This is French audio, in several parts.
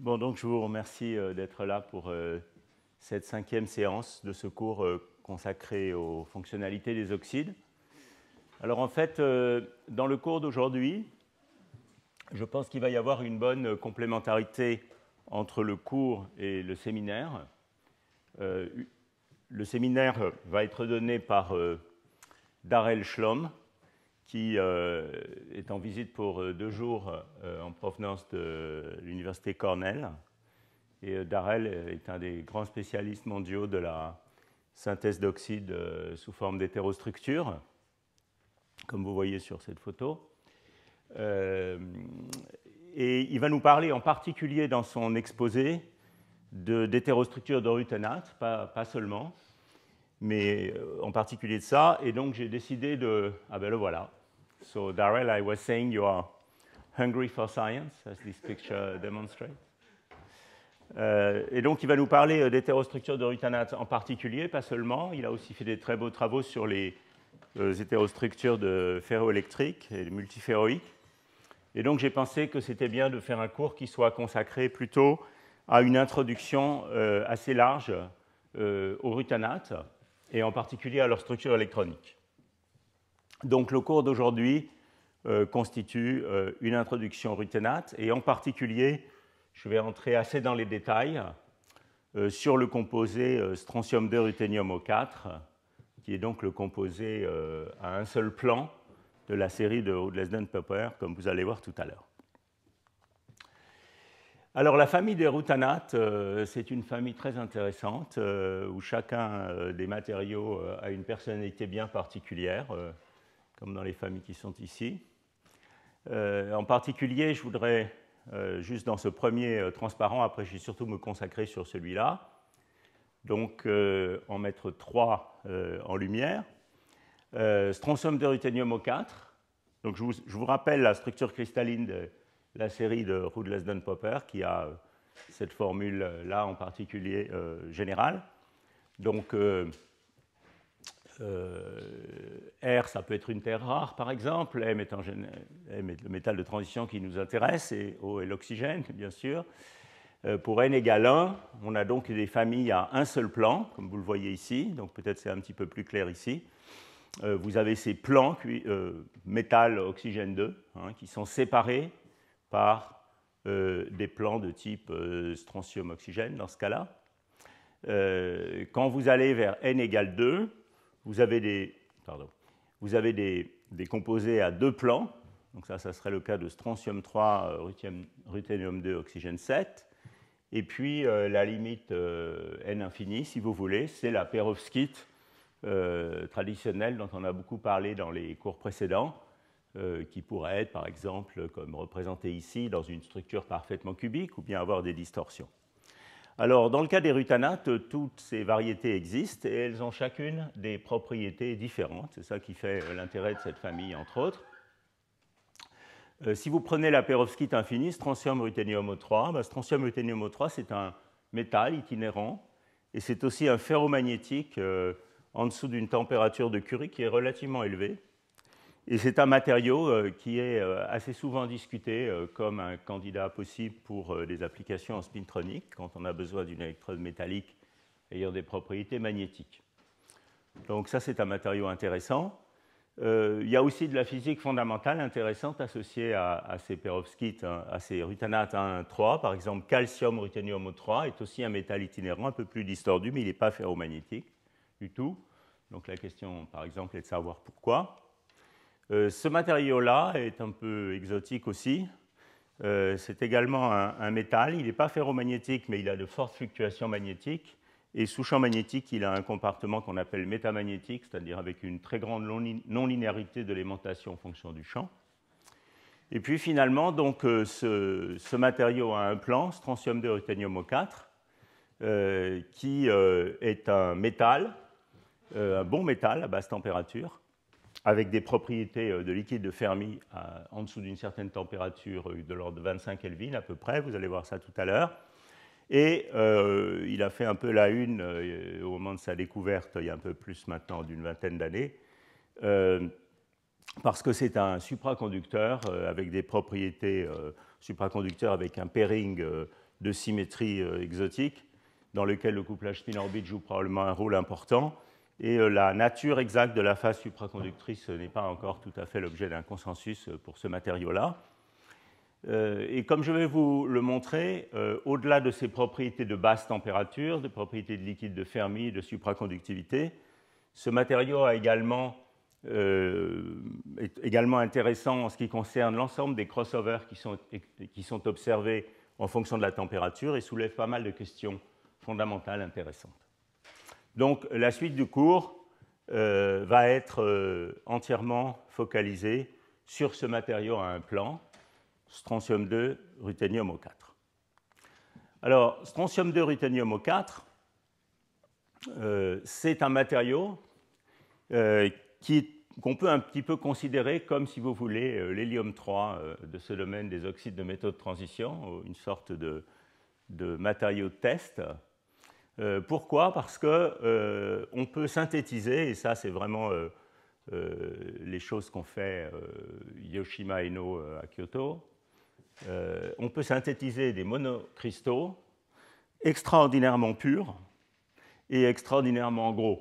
Bon, donc je vous remercie euh, d'être là pour euh, cette cinquième séance de ce cours euh, consacré aux fonctionnalités des oxydes. Alors en fait, dans le cours d'aujourd'hui, je pense qu'il va y avoir une bonne complémentarité entre le cours et le séminaire. le séminaire va être donné par Darrell Schlom, qui euh, est en visite pour euh, deux jours euh, en provenance de l'université Cornell. Et Darrell est un des grands spécialistes mondiaux de la synthèse d'oxyde sous forme d'hétérostructure, comme vous voyez sur cette photo. et il va nous parler en particulier dans son exposé d'hétérostructure de, pas, pas, seulement, mais en particulier de ça. Et donc j'ai décidé de... Ah ben le voilà, So, Darrell, I was saying you are hungry for science, as this picture demonstrates. Euh, et donc, il va nous parler euh, d'hétérostructures de rutanate en particulier, pas seulement. Il a aussi fait des très beaux travaux sur les euh, hétérostructures de ferroélectriques et de multiferroïques. Et donc, j'ai pensé que c'était bien de faire un cours qui soit consacré plutôt à une introduction assez large aux rutanates et en particulier à leur structure électronique. Donc le cours d'aujourd'hui euh, constitue euh, une introduction ruténate et en particulier, je vais entrer assez dans les détails euh, sur le composé strontium 2 ruthénium O4, qui est donc le composé à un seul plan de la série de Woodlesden-Popper, comme vous allez voir tout à l'heure. Alors la famille des rutanates, c'est une famille très intéressante où chacun des matériaux a une personnalité bien particulière comme dans les familles qui sont ici. Euh, en particulier, je voudrais, euh, juste dans ce premier euh, transparent, après je vais surtout me consacrer sur celui-là, donc en mettre trois en lumière. strontium de ruthénium O4. Donc je vous, rappelle la structure cristalline de la série de Rudlesden-Popper qui a cette formule-là en particulier générale. Donc R, ça peut être une terre rare, par exemple. M est, le métal de transition qui nous intéresse, et O est l'oxygène, bien sûr. Euh, pour n égale 1, on a donc des familles à un seul plan, comme vous le voyez ici, donc peut-être c'est un petit peu plus clair ici. Euh, vous avez ces plans métal oxygène 2 hein, qui sont séparés par des plans de type strontium oxygène dans ce cas-là. quand vous allez vers n égale 2, vous avez des, pardon, vous avez des, composés à deux plans. Donc ça, ça serait le cas de strontium 3, euh, ruthénium 2, oxygène 7. Et puis euh, la limite euh, n infini, si vous voulez, c'est la perovskite traditionnelle dont on a beaucoup parlé dans les cours précédents, qui pourrait être par exemple comme représenté ici dans une structure parfaitement cubique ou bien avoir des distorsions. Alors, dans le cas des rutanates, toutes ces variétés existent et elles ont chacune des propriétés différentes. C'est ça qui fait l'intérêt de cette famille, entre autres. Euh, si vous prenez la perovskite infinie, strontium ruthénium O3, bah, strontium ruthénium O3, c'est un métal itinérant et c'est aussi un ferromagnétique euh, en dessous d'une température de Curie qui est relativement élevée. Et c'est un matériau euh, qui est euh, assez souvent discuté euh, comme un candidat possible pour des applications en spintronique, quand on a besoin d'une électrode métallique ayant des propriétés magnétiques. Donc ça, c'est un matériau intéressant. il y a aussi de la physique fondamentale intéressante associée à, ces perovskites, hein, à ces rutanates 1, 3. Par exemple, calcium ruthénium O3 est aussi un métal itinérant un peu plus distordu, mais il n'est pas ferromagnétique du tout. Donc la question, par exemple, est de savoir pourquoi. Euh, ce matériau-là est un peu exotique aussi. Euh, c'est également un, métal. Il n'est pas ferromagnétique, mais il a de fortes fluctuations magnétiques. Et sous champ magnétique, il a un comportement qu'on appelle métamagnétique, c'est-à-dire avec une très grande non-linéarité de l'aimantation en fonction du champ. Et puis finalement, donc, euh, ce, matériau a un plan, strontium 2 ruthénium O4, qui est un métal, un bon métal à basse température, avec des propriétés euh, de liquide de Fermi en dessous d'une certaine température euh, de l'ordre de 25 Kelvin à peu près, vous allez voir ça tout à l'heure. Et euh, il a fait un peu la une au moment de sa découverte, il y a un peu plus maintenant d'une vingtaine d'années, parce que c'est un supraconducteur avec des propriétés supraconducteurs avec un pairing de symétrie exotique, dans lequel le couplage spin-orbite joue probablement un rôle important. Et la nature exacte de la phase supraconductrice n'est pas encore tout à fait l'objet d'un consensus pour ce matériau-là. Et comme je vais vous le montrer, au-delà de ses propriétés de basse température, de propriétés de liquide de Fermi, de supraconductivité, ce matériau également euh, est également intéressant en ce qui concerne l'ensemble des crossovers qui sont observés en fonction de la température et soulève pas mal de questions fondamentales intéressantes. Donc la suite du cours euh, va être euh, entièrement focalisée sur ce matériau à un plan, strontium 2, ruthénium O4. Alors, strontium 2, ruthénium O4, c'est un matériau qu'on peut un petit peu considérer comme, si vous voulez, euh, l'hélium 3 euh, de ce domaine des oxydes de métaux de transition, une sorte de, matériau de test. Euh, pourquoi? Parce qu'on on peut synthétiser, et ça c'est vraiment les choses qu'ont fait Yoshima et No à Kyoto, on peut synthétiser des monocristaux extraordinairement purs et extraordinairement gros.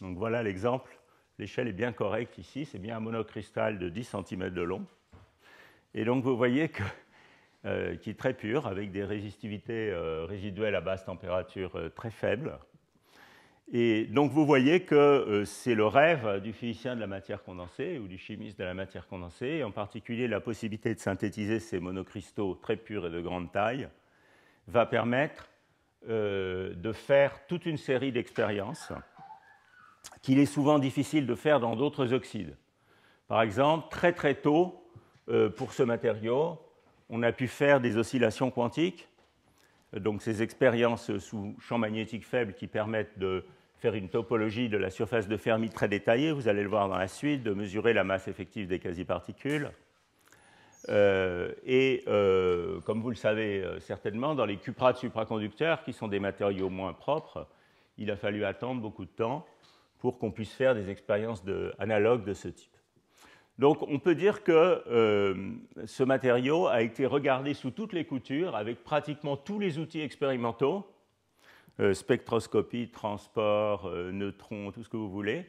Donc voilà l'exemple L'échelle est bien correcte ici, c'est bien un monocristal de 10 cm de long. Et donc vous voyez que, euh, qui est très pur, avec des résistivités euh, résiduelles à basse température euh, très faibles. Et donc vous voyez que c'est le rêve du physicien de la matière condensée ou du chimiste de la matière condensée, et en particulier la possibilité de synthétiser ces monocristaux très purs et de grande taille va permettre de faire toute une série d'expériences qu'il est souvent difficile de faire dans d'autres oxydes. Par exemple, très très tôt, pour ce matériau, on a pu faire des oscillations quantiques, donc ces expériences sous champ magnétique faible qui permettent de faire une topologie de la surface de Fermi très détaillée, vous allez le voir dans la suite, de mesurer la masse effective des quasi-particules. Euh, et euh, comme vous le savez certainement, dans les cuprates supraconducteurs, qui sont des matériaux moins propres, il a fallu attendre beaucoup de temps pour qu'on puisse faire des expériences analogues de ce type. Donc on peut dire que euh, ce matériau a été regardé sous toutes les coutures avec pratiquement tous les outils expérimentaux, euh, spectroscopie, transport, euh, neutrons, tout ce que vous voulez,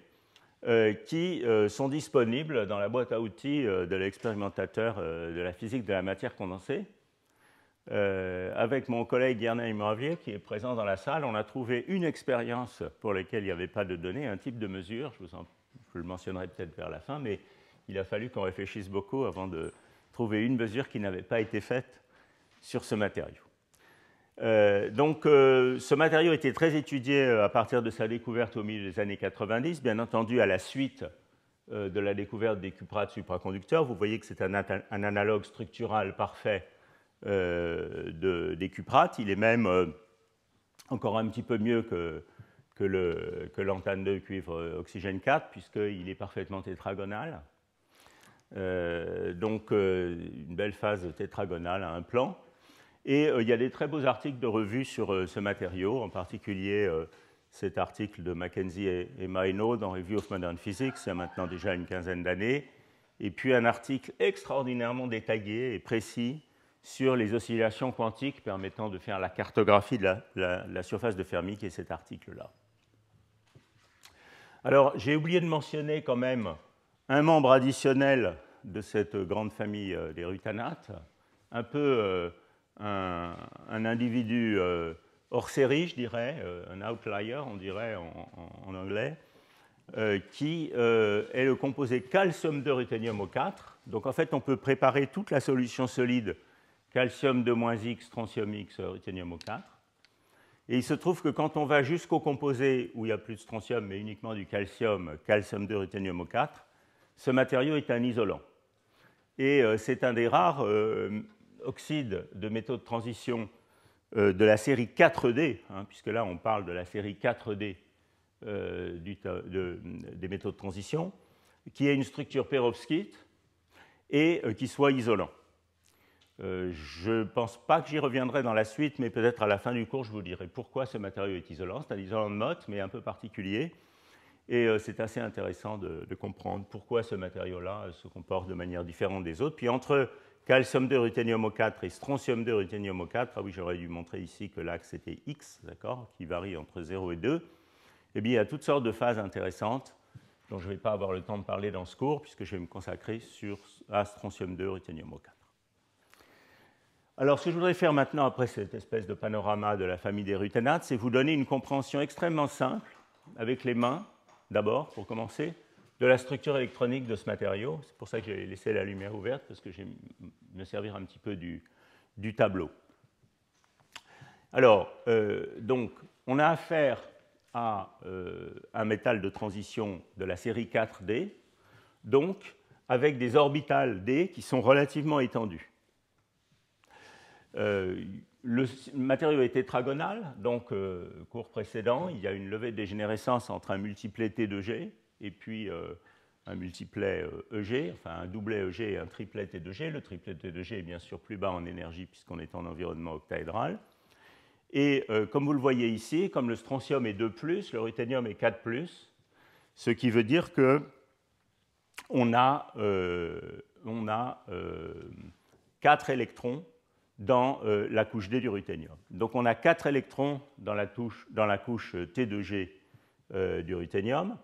qui sont disponibles dans la boîte à outils de l'expérimentateur de la physique de la matière condensée. Avec mon collègue Guernin Moravier, qui est présent dans la salle, on a trouvé une expérience pour laquelle il n'y avait pas de données, un type de mesure. Je, vous le mentionnerai peut-être vers la fin, mais il a fallu qu'on réfléchisse beaucoup avant de trouver une mesure qui n'avait pas été faite sur ce matériau. Euh, donc, euh, ce matériau était très étudié à partir de sa découverte au milieu des années 90, bien entendu à la suite de la découverte des cuprates supraconducteurs. Vous voyez que c'est un, analogue structural parfait euh, de, des cuprates. Il est même euh, encore un petit peu mieux que, l'antenne de cuivre euh, oxygène 4, puisqu'il est parfaitement tétragonal. Donc une belle phase tétragonale à un plan. Et il y a des très beaux articles de revue sur ce matériau, en particulier cet article de Mackenzie et, et Maino dans Review of Modern Physics, il y a maintenant déjà une quinzaine d'années, et puis un article extraordinairement détaillé et précis sur les oscillations quantiques permettant de faire la cartographie de la, surface de Fermi, qui est cet article-là. Alors, j'ai oublié de mentionner quand même un membre additionnel de cette grande famille euh, des rutanates, un peu euh, un, individu euh, hors série, je dirais, un outlier, on dirait en, anglais, qui est le composé calcium de ruthénium O4. Donc, en fait, on peut préparer toute la solution solide calcium 2 X, strontium X, ruthénium O4. Et il se trouve que quand on va jusqu'au composé où il n'y a plus de strontium, mais uniquement du calcium, calcium 2, ruthénium O4, ce matériau est un isolant. Et euh, c'est un des rares euh, oxydes de métaux de transition euh, de la série 4D, hein, puisque là on parle de la série 4D des métaux de transition, qui a une structure perovskite et qui soit isolant. Je ne pense pas que j'y reviendrai dans la suite, mais peut-être à la fin du cours, je vous dirai pourquoi ce matériau est isolant. C'est un isolant de Mott, mais un peu particulier. Et euh, c'est assez intéressant de, comprendre pourquoi ce matériau-là se comporte de manière différente des autres. Puis entre calcium 2, ruthénium O4 et strontium 2, ruthénium O4, ah oui, j'aurais dû montrer ici que l'axe était X, d'accord, qui varie entre 0 et 2, eh bien, il y a toutes sortes de phases intéressantes dont je ne vais pas avoir le temps de parler dans ce cours, puisque je vais me consacrer sur à strontium 2, ruthénium O4. Alors, ce que je voudrais faire maintenant, après cette espèce de panorama de la famille des ruténates, c'est vous donner une compréhension extrêmement simple, avec les mains, d'abord, pour commencer, de la structure électronique de ce matériau. C'est pour ça que j'ai laissé la lumière ouverte, parce que je vais me servir un petit peu du, tableau. Alors, euh, donc, on a affaire à euh, un métal de transition de la série 4D, donc avec des orbitales D qui sont relativement étendues. Euh, le matériau est tétragonal, donc euh, cours précédent, il y a une levée de dégénérescence entre un multiplet T2G et puis un multiplet EG, enfin un doublet EG et un triplet T2G. Le triplet T2G est bien sûr plus bas en énergie puisqu'on est en environnement octaédral. Et euh, comme vous le voyez ici, comme le strontium est 2, le ruthénium est 4, ce qui veut dire que on a, euh, on a 4 euh, électrons dans la couche D du ruthénium. Donc on a 4 électrons dans la, dans la couche T2G du ruthénium.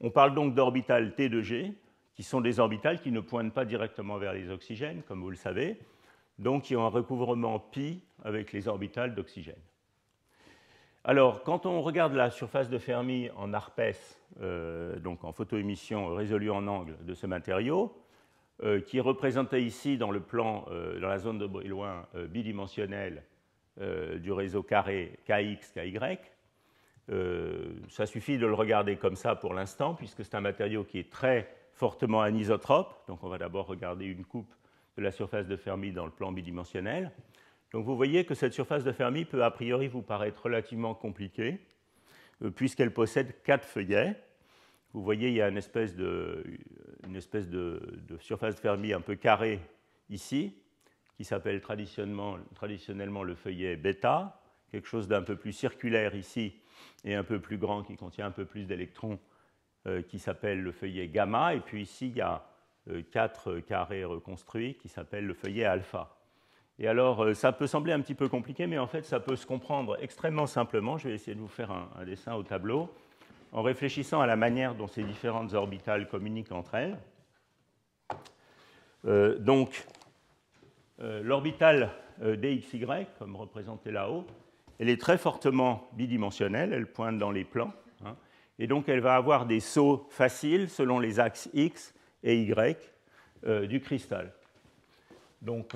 On parle donc d'orbitales T2G, qui sont des orbitales qui ne pointent pas directement vers les oxygènes, comme vous le savez, donc qui ont un recouvrement pi avec les orbitales d'oxygène. Alors, quand on regarde la surface de Fermi en ARPES, euh, donc en photoémission résolue en angle de ce matériau, euh, qui est représenté ici dans le plan, euh, dans la zone de Brillouin bidimensionnelle du réseau carré KX, KY, ça suffit de le regarder comme ça pour l'instant, puisque c'est un matériau qui est très fortement anisotrope. Donc, on va d'abord regarder une coupe de la surface de Fermi dans le plan bidimensionnel. Donc vous voyez que cette surface de Fermi peut a priori vous paraître relativement compliquée, euh, puisqu'elle possède quatre feuillets. Vous voyez, il y a une espèce, de, surface de Fermi un peu carrée ici, qui s'appelle traditionnellement, le feuillet bêta, quelque chose d'un peu plus circulaire ici et un peu plus grand qui contient un peu plus d'électrons, euh, qui s'appelle le feuillet gamma, et puis ici il y a euh, quatre carrés reconstruits qui s'appellent le feuillet alpha. Et alors, euh, ça peut sembler un petit peu compliqué, mais en fait, ça peut se comprendre extrêmement simplement. Je vais essayer de vous faire un, dessin au tableau, en réfléchissant à la manière dont ces différentes orbitales communiquent entre elles. Euh, donc, euh, l'orbitale DXY, comme représentée là-haut, elle est très fortement bidimensionnelle, elle pointe dans les plans, hein. et donc elle va avoir des sauts faciles selon les axes X et Y du cristal. Donc,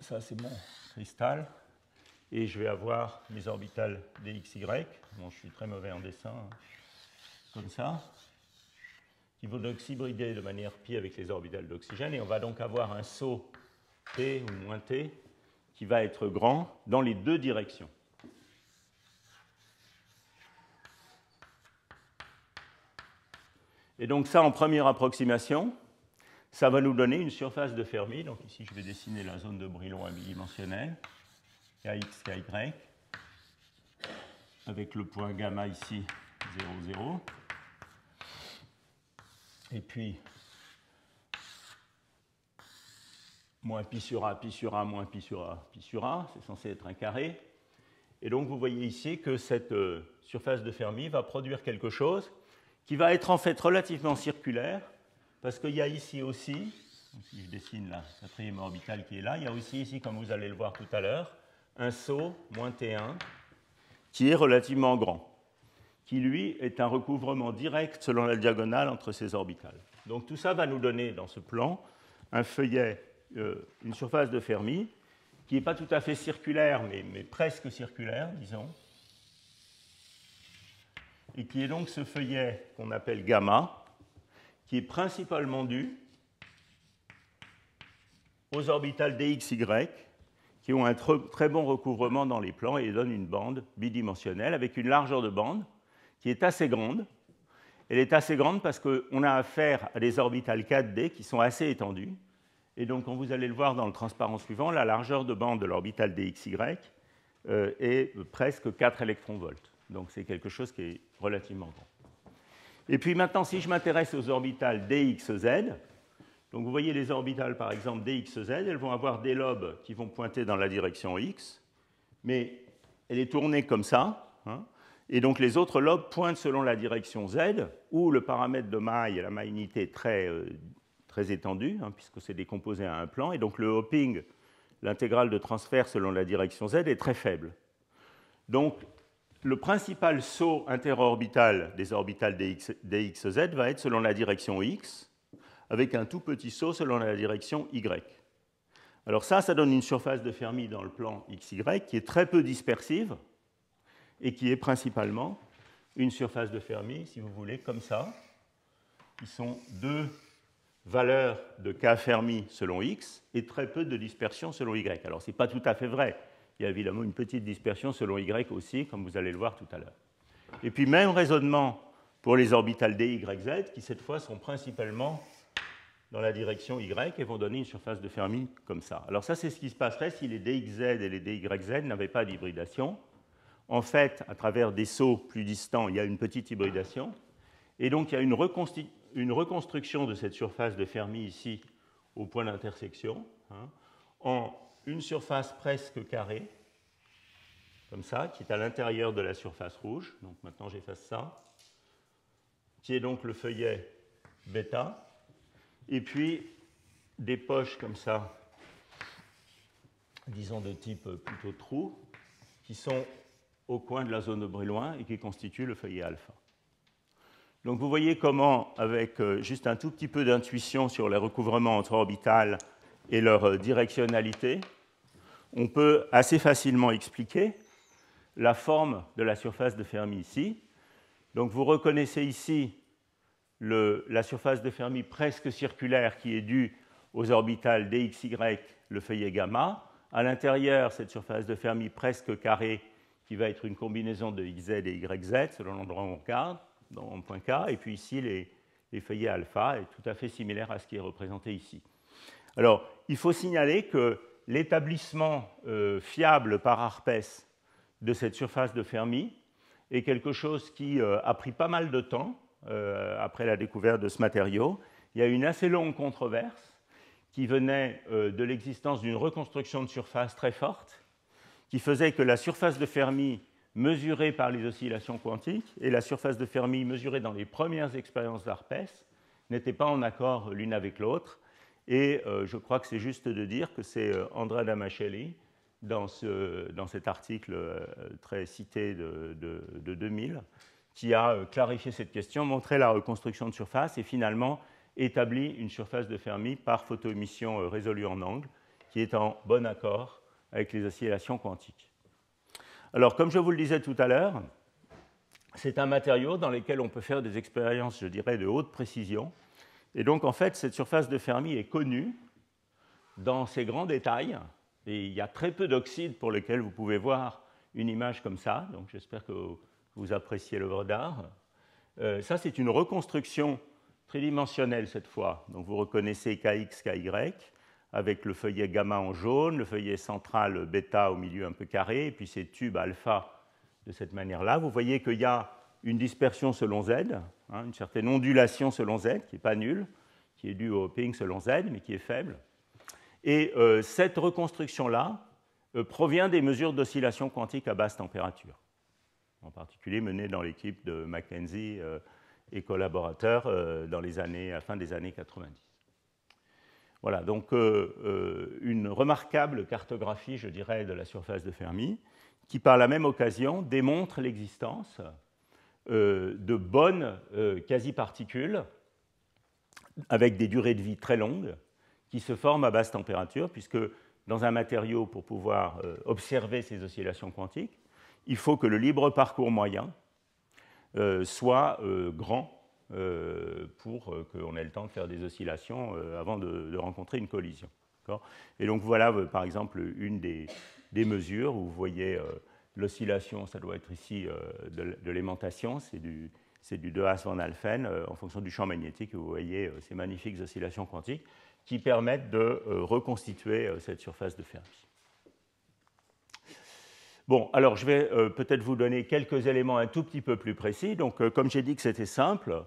ça c'est mon cristal, et je vais avoir mes orbitales dxy, bon, je suis très mauvais en dessin, hein. comme ça, qui vont donc s'hybrider de manière pi avec les orbitales d'oxygène, et on va donc avoir un saut T ou moins T qui va être grand dans les deux directions. Et donc ça, en première approximation, ça va nous donner une surface de Fermi. Donc ici, je vais dessiner la zone de Brillouin bidimensionnelle, Kx, Ky, avec le point gamma ici, 0, 0. Et puis, moins pi sur A, pi sur A, moins pi sur A, pi sur A, c'est censé être un carré. Et donc vous voyez ici que cette euh, surface de Fermi va produire quelque chose qui va être en fait relativement circulaire, parce qu'il y a ici aussi, si je dessine la quatrième orbitale qui est là, il y a aussi ici, comme vous allez le voir tout à l'heure, un saut, moins T1, qui est relativement grand, qui lui est un recouvrement direct selon la diagonale entre ces orbitales. Donc tout ça va nous donner dans ce plan un feuillet, euh, une surface de Fermi, qui n'est pas tout à fait circulaire, mais, mais presque circulaire, disons, et qui est donc ce feuillet qu'on appelle gamma, qui est principalement dû aux orbitales DXY qui ont un très bon recouvrement dans les plans et donnent une bande bidimensionnelle avec une largeur de bande qui est assez grande. Elle est assez grande parce qu'on a affaire à des orbitales 4D qui sont assez étendues. Et donc, quand vous allez le voir dans le transparent suivant, la largeur de bande de l'orbitale DXY euh, est presque 4 électronvolts. Donc, c'est quelque chose qui est relativement grand. Et puis maintenant, si je m'intéresse aux orbitales dxz, Donc vous voyez les orbitales, par exemple, dxz, elles vont avoir des lobes qui vont pointer dans la direction x, mais elle est tournée comme ça, hein, et donc les autres lobes pointent selon la direction z, où le paramètre de maille, la maillinité est très, euh, très étendue, hein, puisque c'est décomposé à un plan, et donc le hopping, l'intégrale de transfert selon la direction z, est très faible. Donc le principal saut interorbital des orbitales dxz va être selon la direction x, avec un tout petit saut selon la direction y. Alors ça, ça donne une surface de Fermi dans le plan xy qui est très peu dispersive et qui est principalement une surface de Fermi, si vous voulez, comme ça, qui sont deux valeurs de K Fermi selon x et très peu de dispersion selon y. Alors ce n'est pas tout à fait vrai. Il y a évidemment une petite dispersion selon y aussi, comme vous allez le voir tout à l'heure. Et puis même raisonnement pour les orbitales dy, z, qui cette fois sont principalement dans la direction y et vont donner une surface de Fermi comme ça. Alors ça, c'est ce qui se passerait si les dxz et les dyz n'avaient pas d'hybridation. En fait, à travers des sauts plus distants, il y a une petite hybridation. Et donc, il y a une, reconstruction de cette surface de Fermi ici au point d'intersection hein, en une surface presque carrée, comme ça, qui est à l'intérieur de la surface rouge. Donc maintenant j'efface ça, qui est donc le feuillet bêta, et puis des poches comme ça, disons de type plutôt trou, qui sont au coin de la zone de Brillouin et qui constituent le feuillet alpha. Donc vous voyez comment, avec euh, juste un tout petit peu d'intuition sur les recouvrements entre orbitales et leur euh, directionnalité, on peut assez facilement expliquer la forme de la surface de Fermi ici. Donc vous reconnaissez ici la surface de Fermi presque circulaire qui est due aux orbitales dxy, le feuillet gamma. À l'intérieur, cette surface de Fermi presque carrée qui va être une combinaison de xz et yz selon l'endroit où on regarde, dans point K. Et puis ici, les, les feuillets alpha est tout à fait similaire à ce qui est représenté ici. Alors, il faut signaler que l'établissement euh, fiable par Arpès de cette surface de Fermi est quelque chose qui euh, a pris pas mal de temps euh, après la découverte de ce matériau. Il y a une assez longue controverse qui venait de l'existence d'une reconstruction de surface très forte, qui faisait que la surface de Fermi mesurée par les oscillations quantiques et la surface de Fermi mesurée dans les premières expériences d'Arpès n'étaient pas en accord l'une avec l'autre et euh, je crois que c'est juste de dire que c'est euh, Andrea Damascelli, dans, cet article euh, très cité de, 2000, qui a clarifié cette question, montré la reconstruction de surface et finalement établi une surface de Fermi par photoémission résolue en angle, qui est en bon accord avec les oscillations quantiques. Alors, comme je vous le disais tout à l'heure, c'est un matériau dans lequel on peut faire des expériences, je dirais, de haute précision, et donc, en fait, cette surface de Fermi est connue dans ses grands détails. Et il y a très peu d'oxydes pour lesquels vous pouvez voir une image comme ça. Donc, j'espère que vous appréciez l'œuvre d'art. Euh, ça, c'est une reconstruction tridimensionnelle cette fois. Donc, vous reconnaissez KX, KY, avec le feuillet gamma en jaune, le feuillet central bêta au milieu un peu carré, et puis ces tubes alpha de cette manière-là. Vous voyez qu'il y a une dispersion selon Z, hein, une certaine ondulation selon Z, qui n'est pas nulle, qui est due au hopping selon Z, mais qui est faible. Et euh, cette reconstruction-là euh, provient des mesures d'oscillation quantique à basse température, en particulier menées dans l'équipe de Mackenzie euh, et collaborateurs années, à la fin des années 90. Voilà, donc une remarquable cartographie, je dirais, de la surface de Fermi, qui par la même occasion démontre l'existence euh, de bonnes euh, quasi-particules avec des durées de vie très longues qui se forment à basse température, puisque dans un matériau, pour pouvoir euh, observer ces oscillations quantiques, il faut que le libre parcours moyen soit grand pour qu'on ait le temps de faire des oscillations avant de, rencontrer une collision. Et donc voilà, par exemple, une des, mesures où vous voyez L'oscillation, ça doit être ici euh, de, l'aimantation, c'est du, du 2 As van Alphen euh, en fonction du champ magnétique. Vous voyez euh, ces magnifiques oscillations quantiques qui permettent de reconstituer cette surface de Fermi. Bon, alors je vais peut-être vous donner quelques éléments un tout petit peu plus précis. Donc, comme j'ai dit que c'était simple,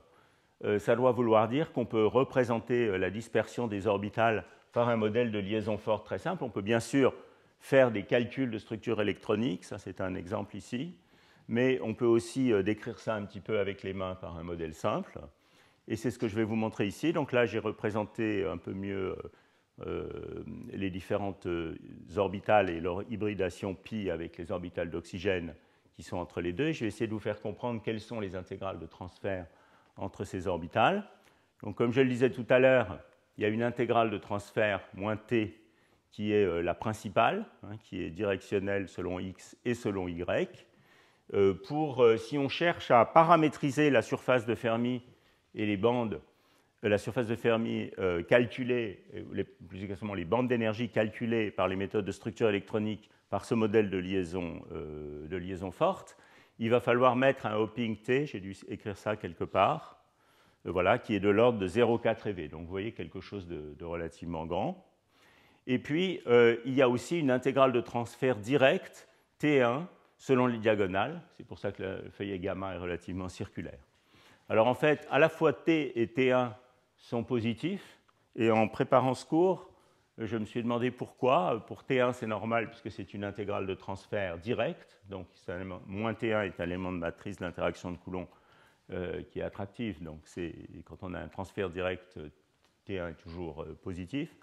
ça doit vouloir dire qu'on peut représenter la dispersion des orbitales par un modèle de liaison forte très simple. On peut bien sûr faire des calculs de structure électronique, ça c'est un exemple ici, mais on peut aussi décrire ça un petit peu avec les mains par un modèle simple. Et c'est ce que je vais vous montrer ici. Donc là, j'ai représenté un peu mieux euh, les différentes euh, orbitales et leur hybridation pi avec les orbitales d'oxygène qui sont entre les deux. Je vais essayer de vous faire comprendre quelles sont les intégrales de transfert entre ces orbitales. Donc, comme je le disais tout à l'heure, il y a une intégrale de transfert moins t qui est euh, la principale, hein, qui est directionnelle selon x et selon y. pour, si on cherche à paramétriser la surface de Fermi et les bandes la surface de Fermi euh, calculée, plus exactement les bandes d'énergie calculées par les méthodes de structure électronique par ce modèle de liaison, euh, de liaison forte, il va falloir mettre un hopping T, j'ai dû écrire ça quelque part, euh, voilà, qui est de l'ordre de 0,4 eV. Donc vous voyez quelque chose de, de relativement grand. Et puis, il y a aussi une intégrale de transfert direct T1 selon les diagonales. C'est pour ça que le feuillet gamma est relativement circulaire. Alors en fait, à la fois T et T1 sont positifs. Et en préparant ce cours, je me suis demandé pourquoi. Pour T1, c'est normal puisque c'est une intégrale de transfert direct. Donc, moins T1 est un élément de matrice d'interaction de Coulomb euh, qui est attractif. Donc, quand on a un transfert direct, T1 est toujours euh, positif.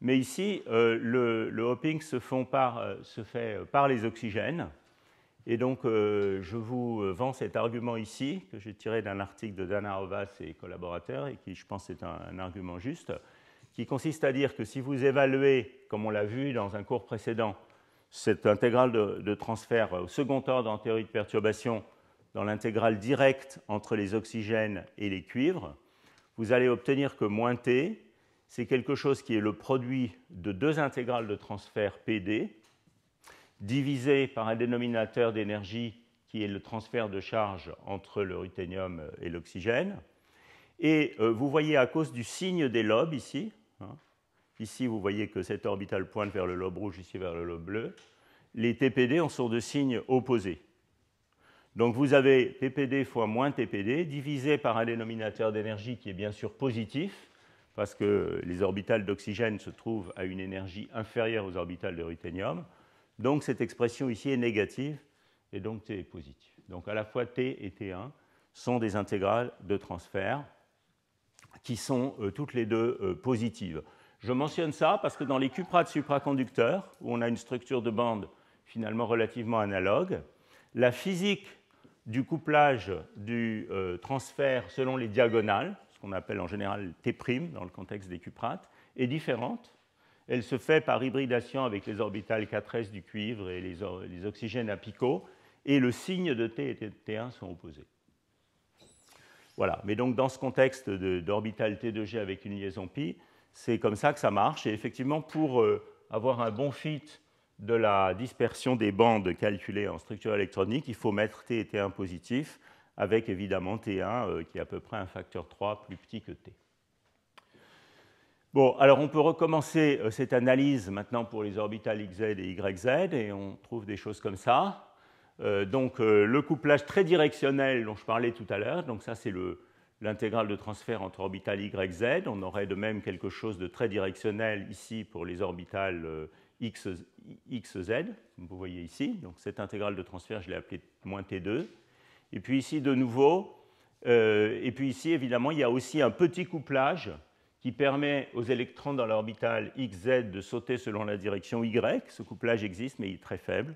Mais ici, euh, le, hopping se, se, fait par les oxygènes. Et donc, euh, je vous vends cet argument ici, que j'ai tiré d'un article de Dana Hovas et collaborateurs, et qui, je pense, est un, argument juste, qui consiste à dire que si vous évaluez, comme on l'a vu dans un cours précédent, cette intégrale de, transfert au second ordre en théorie de perturbation dans l'intégrale directe entre les oxygènes et les cuivres, vous allez obtenir que moins t, c'est quelque chose qui est le produit de deux intégrales de transfert PD, divisé par un dénominateur d'énergie qui est le transfert de charge entre le ruthénium et l'oxygène. Et euh, vous voyez à cause du signe des lobes ici, hein, ici vous voyez que cette orbitale pointe vers le lobe rouge, ici vers le lobe bleu, les TPD en sont de signes opposés. Donc vous avez TPD fois moins TPD divisé par un dénominateur d'énergie qui est bien sûr positif, parce que les orbitales d'oxygène se trouvent à une énergie inférieure aux orbitales de ruthénium. Donc cette expression ici est négative et donc t est positif. Donc à la fois t et t1 sont des intégrales de transfert qui sont euh, toutes les deux euh, positives. Je mentionne ça parce que dans les cuprates supraconducteurs, où on a une structure de bande finalement relativement analogue, la physique du couplage du euh, transfert selon les diagonales, ce qu'on appelle en général T' dans le contexte des cuprates, est différente elle se fait par hybridation avec les orbitales 4s du cuivre et les, oxygènes apicaux, et le signe de T et T1 sont opposés. Voilà, mais donc dans ce contexte d'orbital T2G avec une liaison pi, c'est comme ça que ça marche. Et effectivement, pour euh, avoir un bon fit de la dispersion des bandes calculées en structure électronique, il faut mettre T et T1 positif, avec évidemment T1 euh, qui est à peu près un facteur 3 plus petit que T. Bon, alors on peut recommencer euh, cette analyse maintenant pour les orbitales XZ et YZ, et on trouve des choses comme ça. Euh, donc euh, le couplage très directionnel dont je parlais tout à l'heure, donc ça c'est l'intégrale de transfert entre orbitales YZ. On aurait de même quelque chose de très directionnel ici pour les orbitales X, XZ, comme vous voyez ici. Donc cette intégrale de transfert, je l'ai appelée moins T2. Et puis ici de nouveau, et puis ici évidemment, il y a aussi un petit couplage qui permet aux électrons dans l'orbital XZ de sauter selon la direction Y. Ce couplage existe, mais il est très faible.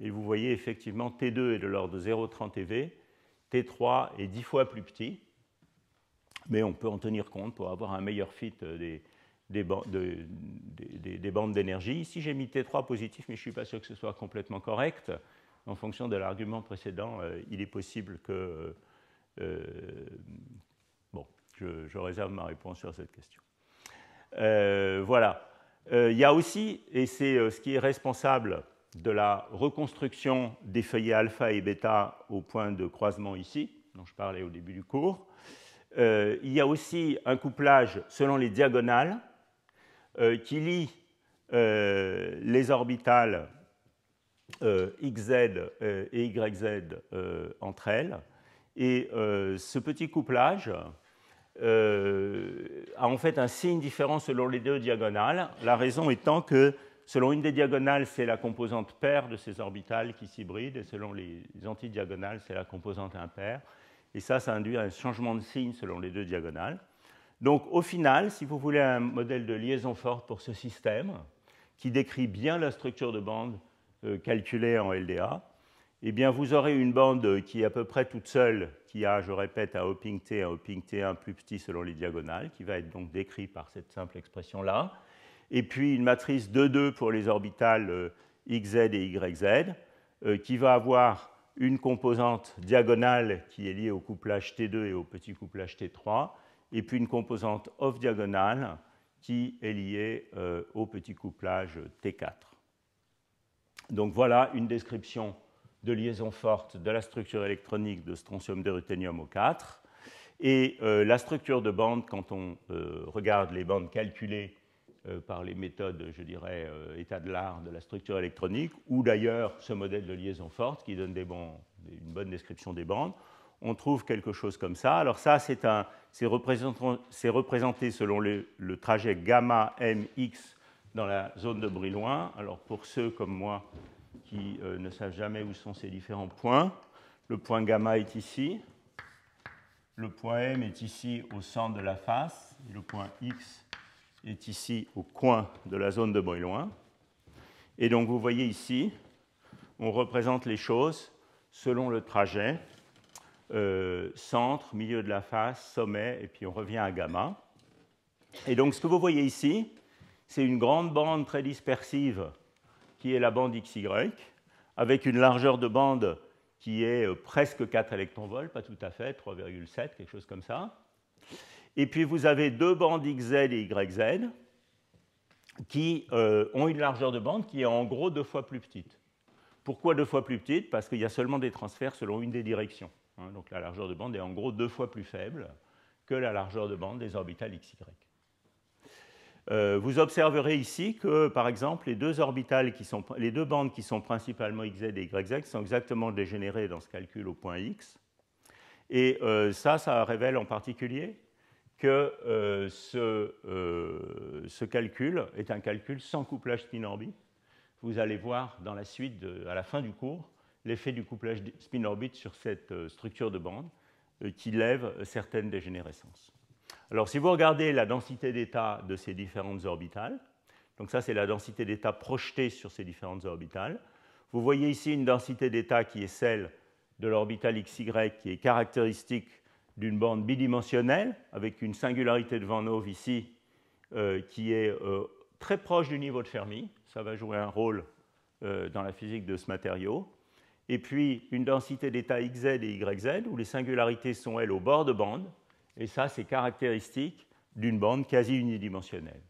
Et vous voyez effectivement T2 est de l'ordre de 0,30 eV, T3 est 10 fois plus petit, mais on peut en tenir compte pour avoir un meilleur fit des, des, bandes d'énergie. Ici, j'ai mis T3 positif, mais je ne suis pas sûr que ce soit complètement correct. En fonction de l'argument précédent, euh, il est possible que, euh, je, réserve ma réponse sur cette question. Euh, voilà. Euh, il y a aussi, et c'est euh, ce qui est responsable de la reconstruction des feuillets alpha et bêta au point de croisement ici, dont je parlais au début du cours, il y a aussi un couplage selon les diagonales qui lie les orbitales XZ et YZ entre elles. Et ce petit couplage a en fait un signe différent selon les deux diagonales. La raison étant que selon une des diagonales, c'est la composante paire de ces orbitales qui s'hybrident, et selon les antidiagonales, c'est la composante impaire. Et ça, ça induit un changement de signe selon les deux diagonales. Donc au final, si vous voulez un modèle de liaison forte pour ce système, qui décrit bien la structure de bande euh, calculée en LDA, eh bien vous aurez une bande qui est à peu près toute seule, qui a, je répète, un hopping T, un hopping T1 plus petit selon les diagonales, qui va être donc décrit par cette simple expression-là, et puis une matrice 2-2 pour les orbitales euh, XZ et YZ, euh, qui va avoir une composante diagonale qui est liée au couplage T2 et au petit couplage T3, et puis une composante off-diagonale qui est liée euh, au petit couplage T4. Donc voilà une description de liaison forte de la structure électronique de strontium de ruthénium au 4. Et euh, la structure de bande, quand on euh, regarde les bandes calculées par les méthodes, je dirais, état de l'art de la structure électronique, ou d'ailleurs ce modèle de liaison forte qui donne une bonne description des bandes, on trouve quelque chose comme ça. Alors ça, c'est représenté, selon le, trajet gamma mx dans la zone de Brillouin. Alors pour ceux comme moi qui euh, ne savent jamais où sont ces différents points, le point gamma est ici, le point m est ici au centre de la face, et le point x est ici au coin de la zone de Brillouin. Et donc vous voyez ici, on représente les choses selon le trajet euh, centre, milieu de la face, sommet, et puis on revient à gamma. Et donc ce que vous voyez ici, c'est une grande bande très dispersive qui est la bande XY, avec une largeur de bande qui est euh, presque 4 électronvolts, pas tout à fait, 3,7, quelque chose comme ça. Et puis vous avez deux bandes XZ et YZ qui euh, ont une largeur de bande qui est en gros deux fois plus petite. Pourquoi deux fois plus petite? Parce qu'il y a seulement des transferts selon une des directions. Hein, donc la largeur de bande est en gros deux fois plus faible que la largeur de bande des orbitales XY. Euh, vous observerez ici que, par exemple, les deux bandes qui sont principalement XZ et YZ sont exactement dégénérées dans ce calcul au point X. Et euh, ça, ça révèle en particulier que euh, ce, calcul est un calcul sans couplage spin-orbite. Vous allez voir dans la suite, à la fin du cours, l'effet du couplage spin-orbite sur cette structure de bande qui lève certaines dégénérescences. Alors, si vous regardez la densité d'état de ces différentes orbitales, donc ça, c'est la densité d'état projetée sur ces différentes orbitales, vous voyez ici une densité d'état qui est celle de l'orbitale XY qui est caractéristique d'une bande bidimensionnelle avec une singularité de Van Hove ici qui est très proche du niveau de Fermi. Ça va jouer un rôle dans la physique de ce matériau et puis une densité d'état XZ et YZ, où les singularités sont, elles, au bord de bande, et ça, c'est caractéristique d'une bande quasi unidimensionnelle.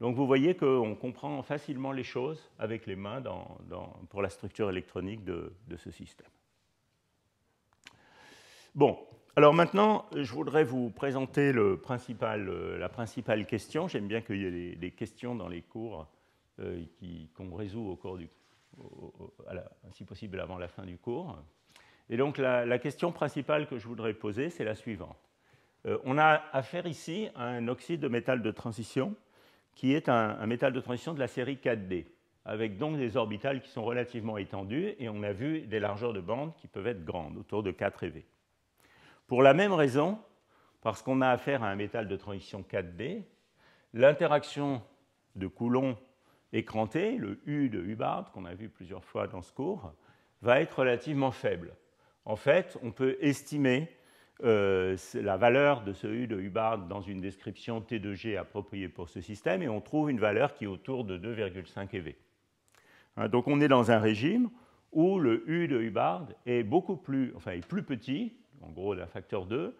Donc vous voyez qu'on comprend facilement les choses avec les mains pour la structure électronique de, ce système. Bon, alors maintenant, je voudrais vous présenter euh, la principale question. J'aime bien qu'il y ait des, questions dans les cours euh, qu'on résout si possible avant la fin du cours. Et donc la, question principale que je voudrais poser, c'est la suivante. Euh, on a affaire ici à un oxyde de métal de transition qui est un, métal de transition de la série 4D, avec donc des orbitales qui sont relativement étendues, et on a vu des largeurs de bande qui peuvent être grandes, autour de 4 eV. Pour la même raison, parce qu'on a affaire à un métal de transition 4D, l'interaction de Coulomb écranté, le U de Hubbard, qu'on a vu plusieurs fois dans ce cours, va être relativement faible. En fait, on peut estimer euh, la valeur de ce U de Hubbard dans une description T2G appropriée pour ce système et on trouve une valeur qui est autour de 2,5 eV. Hein, donc on est dans un régime où le U de Hubbard est beaucoup plus, enfin, est plus petit, en gros d'un facteur 2,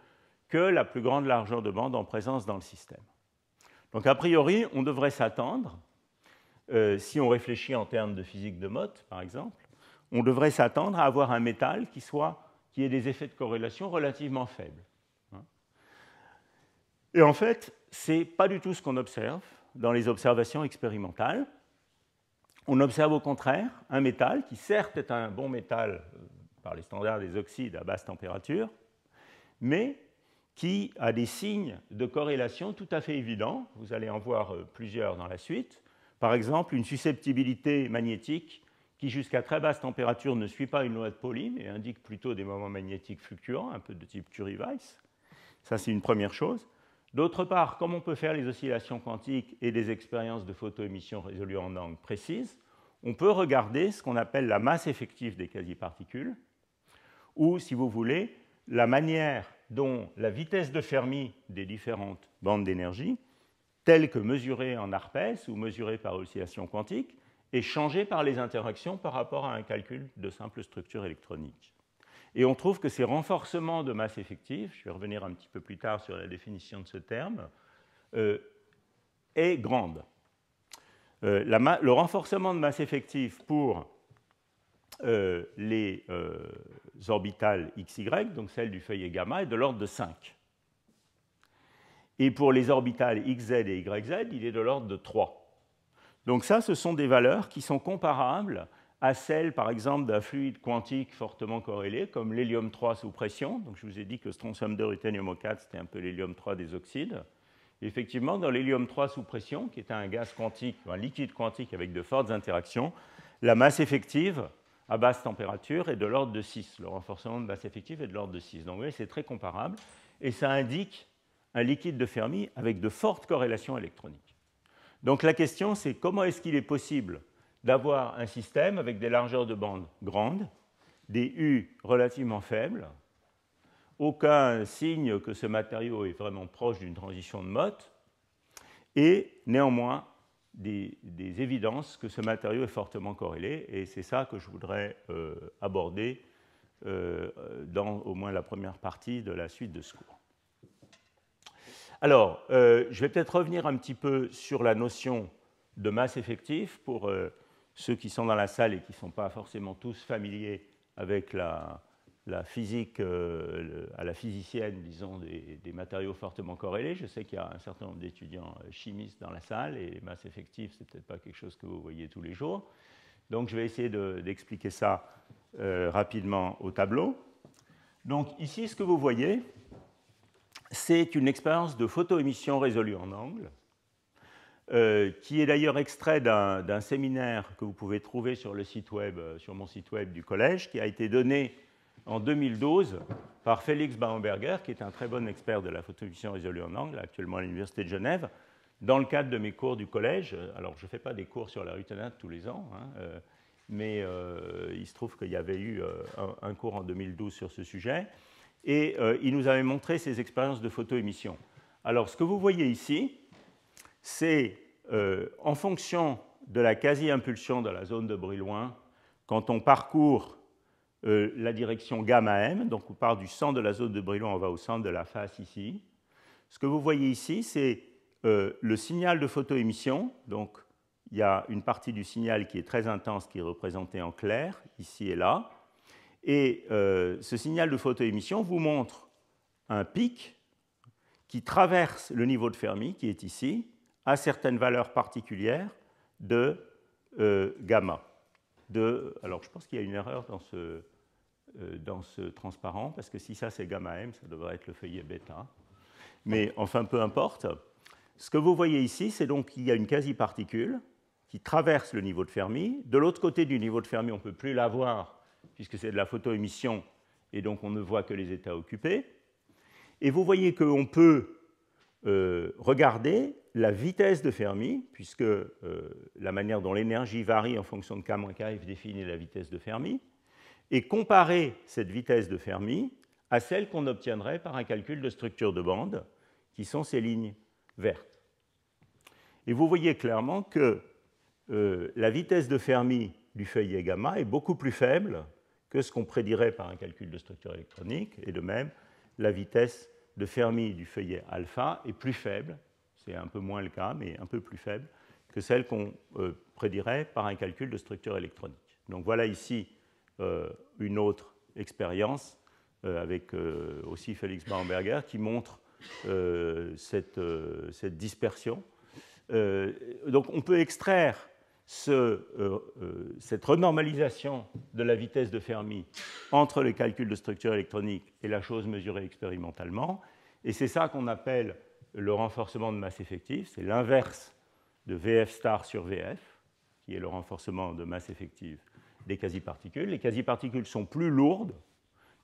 que la plus grande largeur de bande en présence dans le système. Donc a priori, on devrait s'attendre euh, si on réfléchit en termes de physique de Mott, par exemple, on devrait s'attendre à avoir un métal qui, soit, qui ait des effets de corrélation relativement faibles. Hein. Et en fait, ce n'est pas du tout ce qu'on observe dans les observations expérimentales. On observe au contraire un métal qui certes est un bon métal euh, par les standards des oxydes à basse température, mais qui a des signes de corrélation tout à fait évidents. Vous allez en voir plusieurs dans la suite. Par exemple, une susceptibilité magnétique qui, jusqu'à très basse température, ne suit pas une loi de Pauli, mais indique plutôt des moments magnétiques fluctuants, un peu de type Curie-Weiss. Ça, c'est une première chose. D'autre part, comme on peut faire les oscillations quantiques et des expériences de photoémission résolues en angle précises, on peut regarder ce qu'on appelle la masse effective des quasi-particules, ou, si vous voulez, la manière dont la vitesse de Fermi des différentes bandes d'énergie, telle que mesurée en ARPES ou mesurée par oscillation quantique, est changée par les interactions par rapport à un calcul de simple structure électronique. Et on trouve que ces renforcements de masse effective, je vais revenir un petit peu plus tard sur la définition de ce terme, euh, est grande. Euh, le renforcement de masse effective pour euh, les orbitales XY, donc celles du feuillet gamma, est de l'ordre de 5. Et pour les orbitales XZ et YZ, il est de l'ordre de 3. Donc ça, ce sont des valeurs qui sont comparables à celles, par exemple, d'un fluide quantique fortement corrélé, comme l'hélium 3 sous pression. Donc je vous ai dit que strontium 2 ruthenium 4 c'était un peu l'hélium 3 des oxydes. effectivement, dans l'hélium 3 sous pression, qui est un gaz quantique, un liquide quantique avec de fortes interactions, la masse effective à basse température est de l'ordre de 6. Le renforcement de masse effective est de l'ordre de 6. Donc vous voyez, c'est très comparable. Et ça indique un liquide de Fermi avec de fortes corrélations électroniques. Donc la question, c'est comment est-ce qu'il est possible d'avoir un système avec des largeurs de bande grandes, des U relativement faibles, aucun signe que ce matériau est vraiment proche d'une transition de Mott, et néanmoins des, évidences que ce matériau est fortement corrélé, et c'est ça que je voudrais euh, aborder euh, dans au moins la première partie de la suite de ce cours. Alors, euh, je vais peut-être revenir un petit peu sur la notion de masse effective pour euh, ceux qui sont dans la salle et qui ne sont pas forcément tous familiers avec la, physique euh, à la physicienne, disons, des, matériaux fortement corrélés. Je sais qu'il y a un certain nombre d'étudiants chimistes dans la salle et masse effective, ce n'est peut-être pas quelque chose que vous voyez tous les jours. Donc, je vais essayer d'expliquer ça rapidement au tableau. Donc, ici, ce que vous voyez, c'est une expérience de photoémission résolue en angle, euh, qui est d'ailleurs extrait d'un séminaire que vous pouvez trouver sur, le site web, euh, sur mon site web du collège, qui a été donné en 2012 par Félix Baumberger, qui est un très bon expert de la photoémission résolue en angle, actuellement à l'Université de Genève, dans le cadre de mes cours du collège. Alors, je ne fais pas des cours sur la rutenate tous les ans, hein, euh, mais il se trouve qu'il y avait eu un, cours en 2012 sur ce sujet et euh, il nous avait montré ses expériences de photoémission. Alors, ce que vous voyez ici, c'est euh, en fonction de la quasi-impulsion de la zone de bruit loin, quand on parcourt euh, la direction gamma m, donc on part du centre de la zone de bruit loin, on va au centre de la face ici. Ce que vous voyez ici, c'est le signal de photoémission. Donc, il y a une partie du signal qui est très intense, qui est représentée en clair, ici et là. Et euh, ce signal de photoémission vous montre un pic qui traverse le niveau de Fermi, qui est ici, à certaines valeurs particulières de euh, gamma. alors je pense qu'il y a une erreur dans ce, euh, dans ce transparent, parce que si ça c'est gamma m, ça devrait être le feuillet bêta. Mais enfin, peu importe. Ce que vous voyez ici, c'est donc qu'il y a une quasi-particule qui traverse le niveau de Fermi. De l'autre côté du niveau de Fermi, on ne peut plus la voir puisque c'est de la photoémission, et donc on ne voit que les états occupés. Et vous voyez qu'on peut euh, regarder la vitesse de Fermi, puisque euh, la manière dont l'énergie varie en fonction de K-KF définit la vitesse de Fermi, et comparer cette vitesse de Fermi à celle qu'on obtiendrait par un calcul de structure de bande, qui sont ces lignes vertes. Et vous voyez clairement que euh, la vitesse de Fermi du feuillet gamma est beaucoup plus faible que ce qu'on prédirait par un calcul de structure électronique, et de même, la vitesse de Fermi du feuillet alpha est plus faible, c'est un peu moins le cas, mais un peu plus faible que celle qu'on euh, prédirait par un calcul de structure électronique. Donc voilà ici euh, une autre expérience euh, avec aussi Félix Baumberger qui montre cette, cette, dispersion. donc on peut extraire euh, euh, cette renormalisation de la vitesse de Fermi entre les calculs de structure électronique et la chose mesurée expérimentalement. Et c'est ça qu'on appelle le renforcement de masse effective. C'est l'inverse de VF star sur VF, qui est le renforcement de masse effective des quasi-particules. Les quasi-particules sont plus lourdes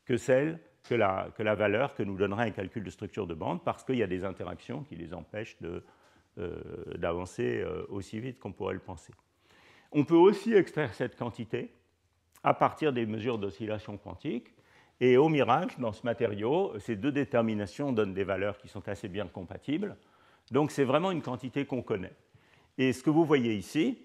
que celles que la, valeur que nous donnerait un calcul de structure de bande parce qu'il y a des interactions qui les empêchent euh, d'avancer aussi vite qu'on pourrait le penser. On peut aussi extraire cette quantité à partir des mesures d'oscillation quantique. Et au miracle, dans ce matériau, ces deux déterminations donnent des valeurs qui sont assez bien compatibles. Donc c'est vraiment une quantité qu'on connaît. Et ce que vous voyez ici,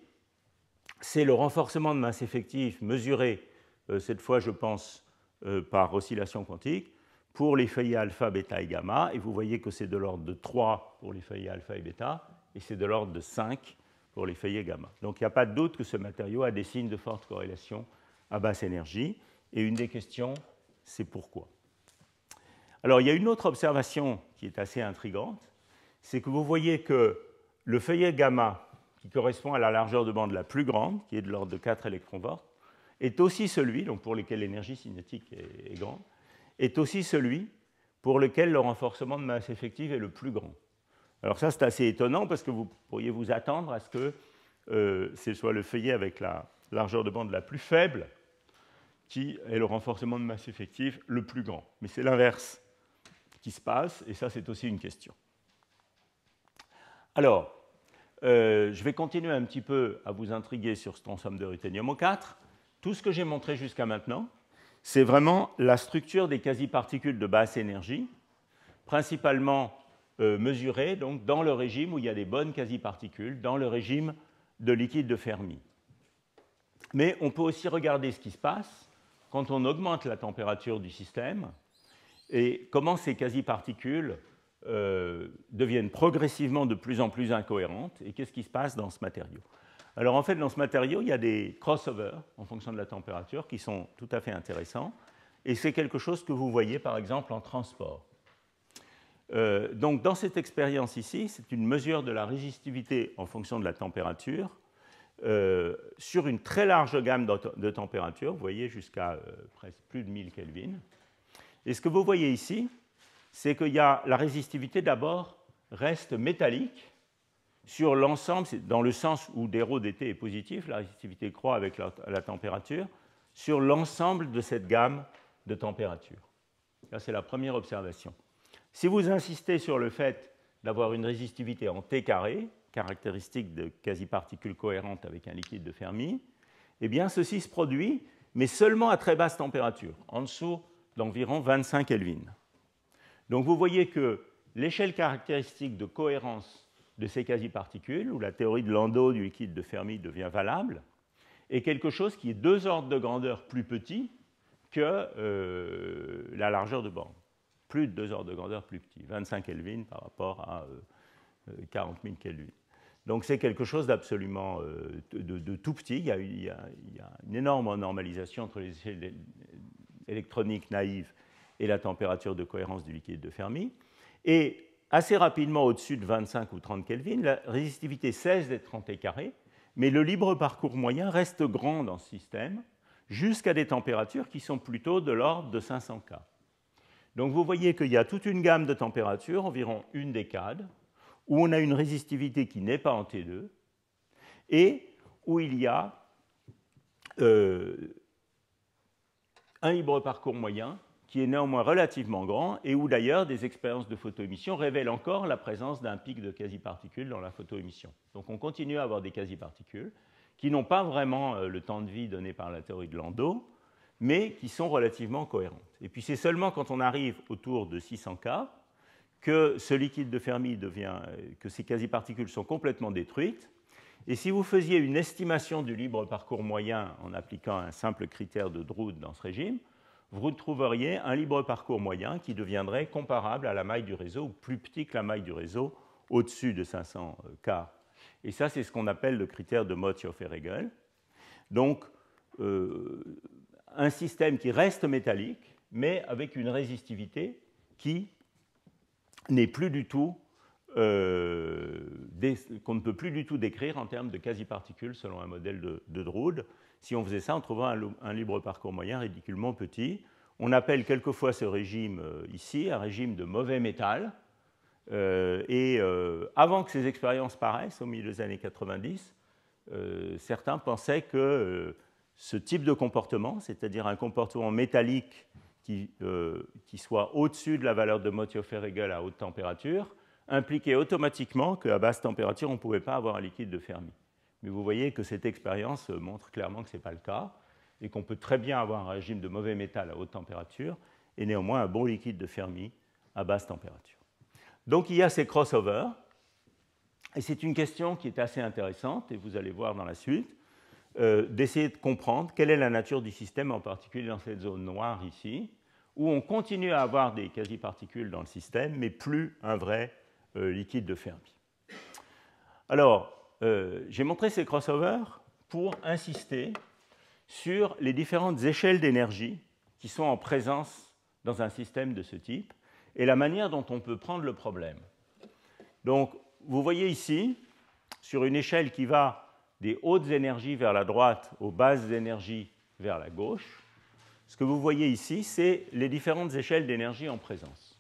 c'est le renforcement de masse effective mesuré, euh, cette fois je pense euh, par oscillation quantique, pour les feuillets alpha, bêta et gamma. Et vous voyez que c'est de l'ordre de 3 pour les feuillets alpha et bêta, et c'est de l'ordre de 5 pour les feuillets gamma. Donc il n'y a pas de doute que ce matériau a des signes de forte corrélation à basse énergie. Et une des questions, c'est pourquoi. Alors il y a une autre observation qui est assez intrigante, c'est que vous voyez que le feuillet gamma, qui correspond à la largeur de bande la plus grande, qui est de l'ordre de 4 électronvolts, est aussi celui, pour lequel l'énergie cinétique est, grande, est aussi celui pour lequel le renforcement de masse effective est le plus grand. Alors ça, c'est assez étonnant parce que vous pourriez vous attendre à ce que euh, ce soit le feuillet avec la largeur de bande la plus faible qui est le renforcement de masse effective le plus grand. Mais c'est l'inverse qui se passe, et ça, c'est aussi une question. Alors, euh, je vais continuer un petit peu à vous intriguer sur cet ensemble de ruthénium 4 Tout ce que j'ai montré jusqu'à maintenant, c'est vraiment la structure des quasi-particules de basse énergie, principalement euh, donc, dans le régime où il y a des bonnes quasi-particules, dans le régime de liquide de Fermi. Mais on peut aussi regarder ce qui se passe quand on augmente la température du système et comment ces quasi-particules euh, deviennent progressivement de plus en plus incohérentes et qu'est-ce qui se passe dans ce matériau. Alors en fait, dans ce matériau, il y a des crossovers en fonction de la température qui sont tout à fait intéressants et c'est quelque chose que vous voyez par exemple en transport. Euh, donc dans cette expérience ici, c'est une mesure de la résistivité en fonction de la température euh, sur une très large gamme de, températures, vous voyez jusqu'à euh, presque plus de 1000 Kelvin. Et ce que vous voyez ici, c'est qu'il y a la résistivité d'abord reste métallique sur l'ensemble, dans le sens où d rho dt est positif, la résistivité croît avec la, la température, sur l'ensemble de cette gamme de températures. Là, c'est la première observation. Si vous insistez sur le fait d'avoir une résistivité en T carré, caractéristique de quasi-particules cohérentes avec un liquide de Fermi, eh bien, ceci se produit, mais seulement à très basse température, en dessous d'environ 25 Kelvin. Donc vous voyez que l'échelle caractéristique de cohérence de ces quasi-particules, où la théorie de Landau du liquide de Fermi devient valable, est quelque chose qui est deux ordres de grandeur plus petit que euh, la largeur de bande. Plus de deux ordres de grandeur plus petit, 25 Kelvin par rapport à 40 000 Kelvin. Donc c'est quelque chose d'absolument euh, de, tout petit. Il y, a, une énorme normalisation entre les électroniques naïves et la température de cohérence du liquide de Fermi. Et assez rapidement, au-dessus de 25 ou 30 Kelvin, la résistivité cesse d'être en T mais le libre parcours moyen reste grand dans ce système, jusqu'à des températures qui sont plutôt de l'ordre de 500 K. Donc vous voyez qu'il y a toute une gamme de températures, environ une décade, où on a une résistivité qui n'est pas en T2 et où il y a euh, un libre parcours moyen qui est néanmoins relativement grand et où d'ailleurs des expériences de photoémission révèlent encore la présence d'un pic de quasi-particules dans la photoémission. Donc on continue à avoir des quasi-particules qui n'ont pas vraiment euh, le temps de vie donné par la théorie de Landau, mais qui sont relativement cohérentes. Et puis c'est seulement quand on arrive autour de 600 K que ce liquide de Fermi devient, que ces quasi-particules sont complètement détruites. Et si vous faisiez une estimation du libre parcours moyen en appliquant un simple critère de Drude dans ce régime, vous retrouveriez un libre parcours moyen qui deviendrait comparable à la maille du réseau, ou plus petit que la maille du réseau, au-dessus de 500 K. Et ça, c'est ce qu'on appelle le critère de Motioff-Regel. Donc, euh, un système qui reste métallique, mais avec une résistivité qui n'est plus du tout euh, qu'on ne peut plus du tout décrire en termes de quasi-particules selon un modèle de, de Drude. Si on faisait ça, on trouverait un, libre parcours moyen ridiculement petit, On appelle quelquefois ce régime ici un régime de mauvais métal. et avant que ces expériences paraissent, au milieu des années 90, certains pensaient que ce type de comportement, c'est-à-dire un comportement métallique qui, qui soit au-dessus de la valeur de Mottiofer-Hegel à haute température, impliquait automatiquement qu'à basse température, on ne pouvait pas avoir un liquide de Fermi. Mais vous voyez que cette expérience montre clairement que ce n'est pas le cas et qu'on peut très bien avoir un régime de mauvais métal à haute température et néanmoins un bon liquide de Fermi à basse température. Donc il y a ces crossovers et c'est une question qui est assez intéressante et vous allez voir dans la suite euh, d'essayer de comprendre quelle est la nature du système, en particulier dans cette zone noire ici, où on continue à avoir des quasi-particules dans le système, mais plus un vrai euh, liquide de Fermi. Alors, euh, j'ai montré ces crossovers pour insister sur les différentes échelles d'énergie qui sont en présence dans un système de ce type et la manière dont on peut prendre le problème. Donc, vous voyez ici, sur une échelle qui va des hautes énergies vers la droite aux basses énergies vers la gauche, ce que vous voyez ici, c'est les différentes échelles d'énergie en présence.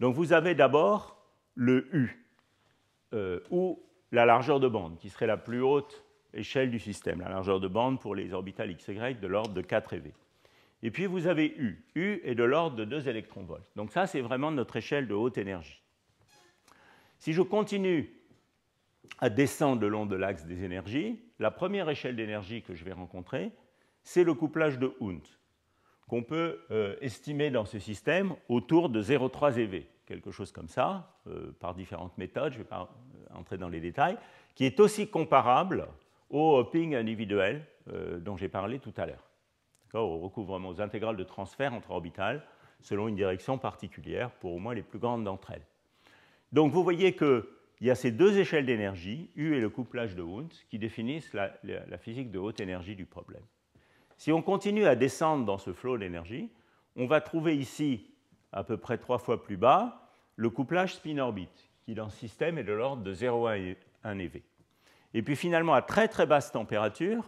Donc vous avez d'abord le U, euh, ou la largeur de bande, qui serait la plus haute échelle du système, la largeur de bande pour les orbitales XY de l'ordre de 4 eV. Et puis vous avez U. U est de l'ordre de 2 électronvolts. Donc ça, c'est vraiment notre échelle de haute énergie. Si je continue à descendre le long de l'axe des énergies, la première échelle d'énergie que je vais rencontrer, c'est le couplage de Hund, qu'on peut euh, estimer dans ce système autour de 0,3 eV quelque chose comme ça, euh, par différentes méthodes, je ne vais pas euh, entrer dans les détails, qui est aussi comparable au hopping individuel dont j'ai parlé tout à l'heure, au recouvrement, aux intégrales de transfert entre orbitales, selon une direction particulière, pour au moins les plus grandes d'entre elles. Donc vous voyez qu'il y a ces deux échelles d'énergie, U et le couplage de Wundt, qui définissent la, physique de haute énergie du problème. Si on continue à descendre dans ce flot d'énergie, on va trouver ici à peu près trois fois plus bas, le couplage spin-orbite, qui dans ce système est de l'ordre de 0,1 eV. Et puis finalement, à très très basse température,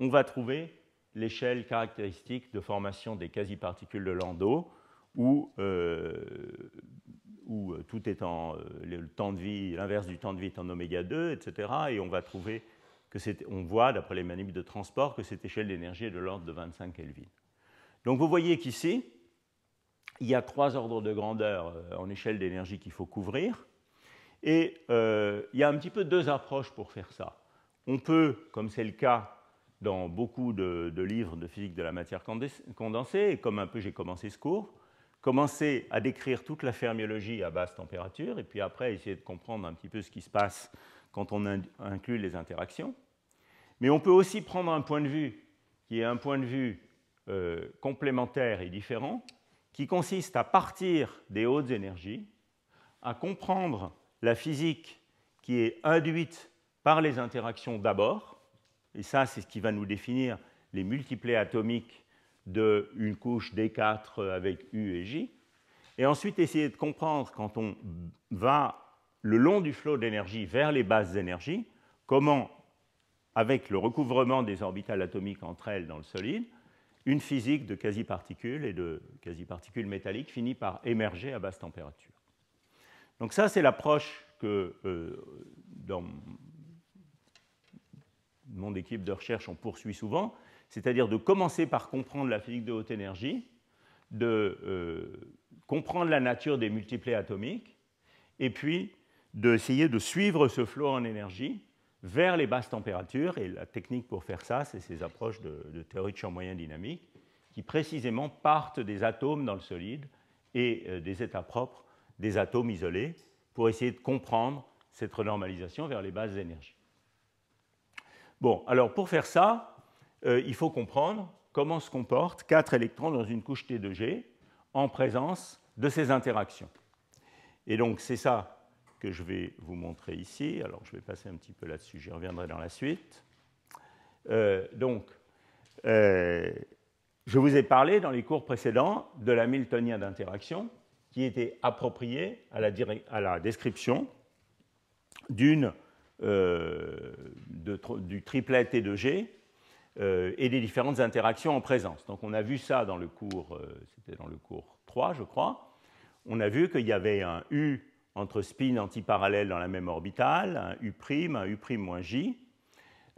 on va trouver l'échelle caractéristique de formation des quasi-particules de Landau, où, euh, où tout est en euh, le temps de vie, l'inverse du temps de vie est en oméga 2, etc. Et on va trouver que on voit, d'après les manips de transport, que cette échelle d'énergie est de l'ordre de 25 Kelvin. Donc vous voyez qu'ici, il y a trois ordres de grandeur euh, en échelle d'énergie qu'il faut couvrir. Et il y a un petit peu deux approches pour faire ça. On peut, comme c'est le cas dans beaucoup de, livres de physique de la matière condensée, et comme un peu j'ai commencé ce cours, commencer à décrire toute la fermiologie à basse température, et puis après essayer de comprendre un petit peu ce qui se passe quand on inclut les interactions. Mais on peut aussi prendre un point de vue qui est un point de vue euh, complémentaire et différent, qui consiste à partir des hautes énergies, à comprendre la physique qui est induite par les interactions d'abord, et ça c'est ce qui va nous définir les multiplets atomiques d'une couche D4 avec U et J, et ensuite essayer de comprendre quand on va le long du flot d'énergie vers les basses énergies, comment, avec le recouvrement des orbitales atomiques entre elles dans le solide, une physique de quasi-particules et de quasi-particules métalliques finit par émerger à basse température. Donc ça, c'est l'approche que euh, dans mon équipe de recherche, on poursuit souvent, c'est-à-dire de commencer par comprendre la physique de haute énergie, de euh, comprendre la nature des multiplets atomiques, et puis d'essayer de suivre ce flot en énergie vers les basses températures. Et la technique pour faire ça, c'est ces approches de, théorie de champ moyen dynamique qui précisément partent des atomes dans le solide et euh, des états propres des atomes isolés pour essayer de comprendre cette renormalisation vers les basses énergies. Bon, alors pour faire ça, euh, il faut comprendre comment se comportent quatre électrons dans une couche T2G en présence de ces interactions. Et donc c'est ça que je vais vous montrer ici. Alors, je vais passer un petit peu là-dessus, j'y reviendrai dans la suite. Euh, donc, euh, je vous ai parlé dans les cours précédents de l'hamiltonien d'interaction qui était approprié à la, description d'une, du triplet T2G et des différentes interactions en présence. Donc on a vu ça dans le cours, c'était dans le cours 3, je crois. On a vu qu'il y avait un U entre spin antiparallèle dans la même orbitale, un U', un U' moins J,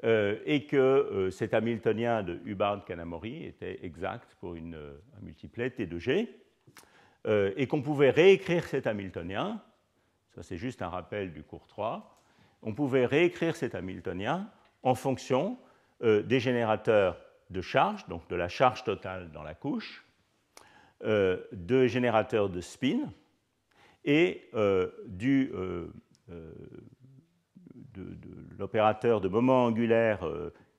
et que cet Hamiltonien de Hubbard-Kanamori était exact pour une, un multiplet T de G. Euh, et qu'on pouvait réécrire cet Hamiltonien, ça c'est juste un rappel du cours 3, on pouvait réécrire cet Hamiltonien en fonction euh, des générateurs de charge, donc de la charge totale dans la couche, euh, de générateurs de spin et du, de, l'opérateur de moment angulaire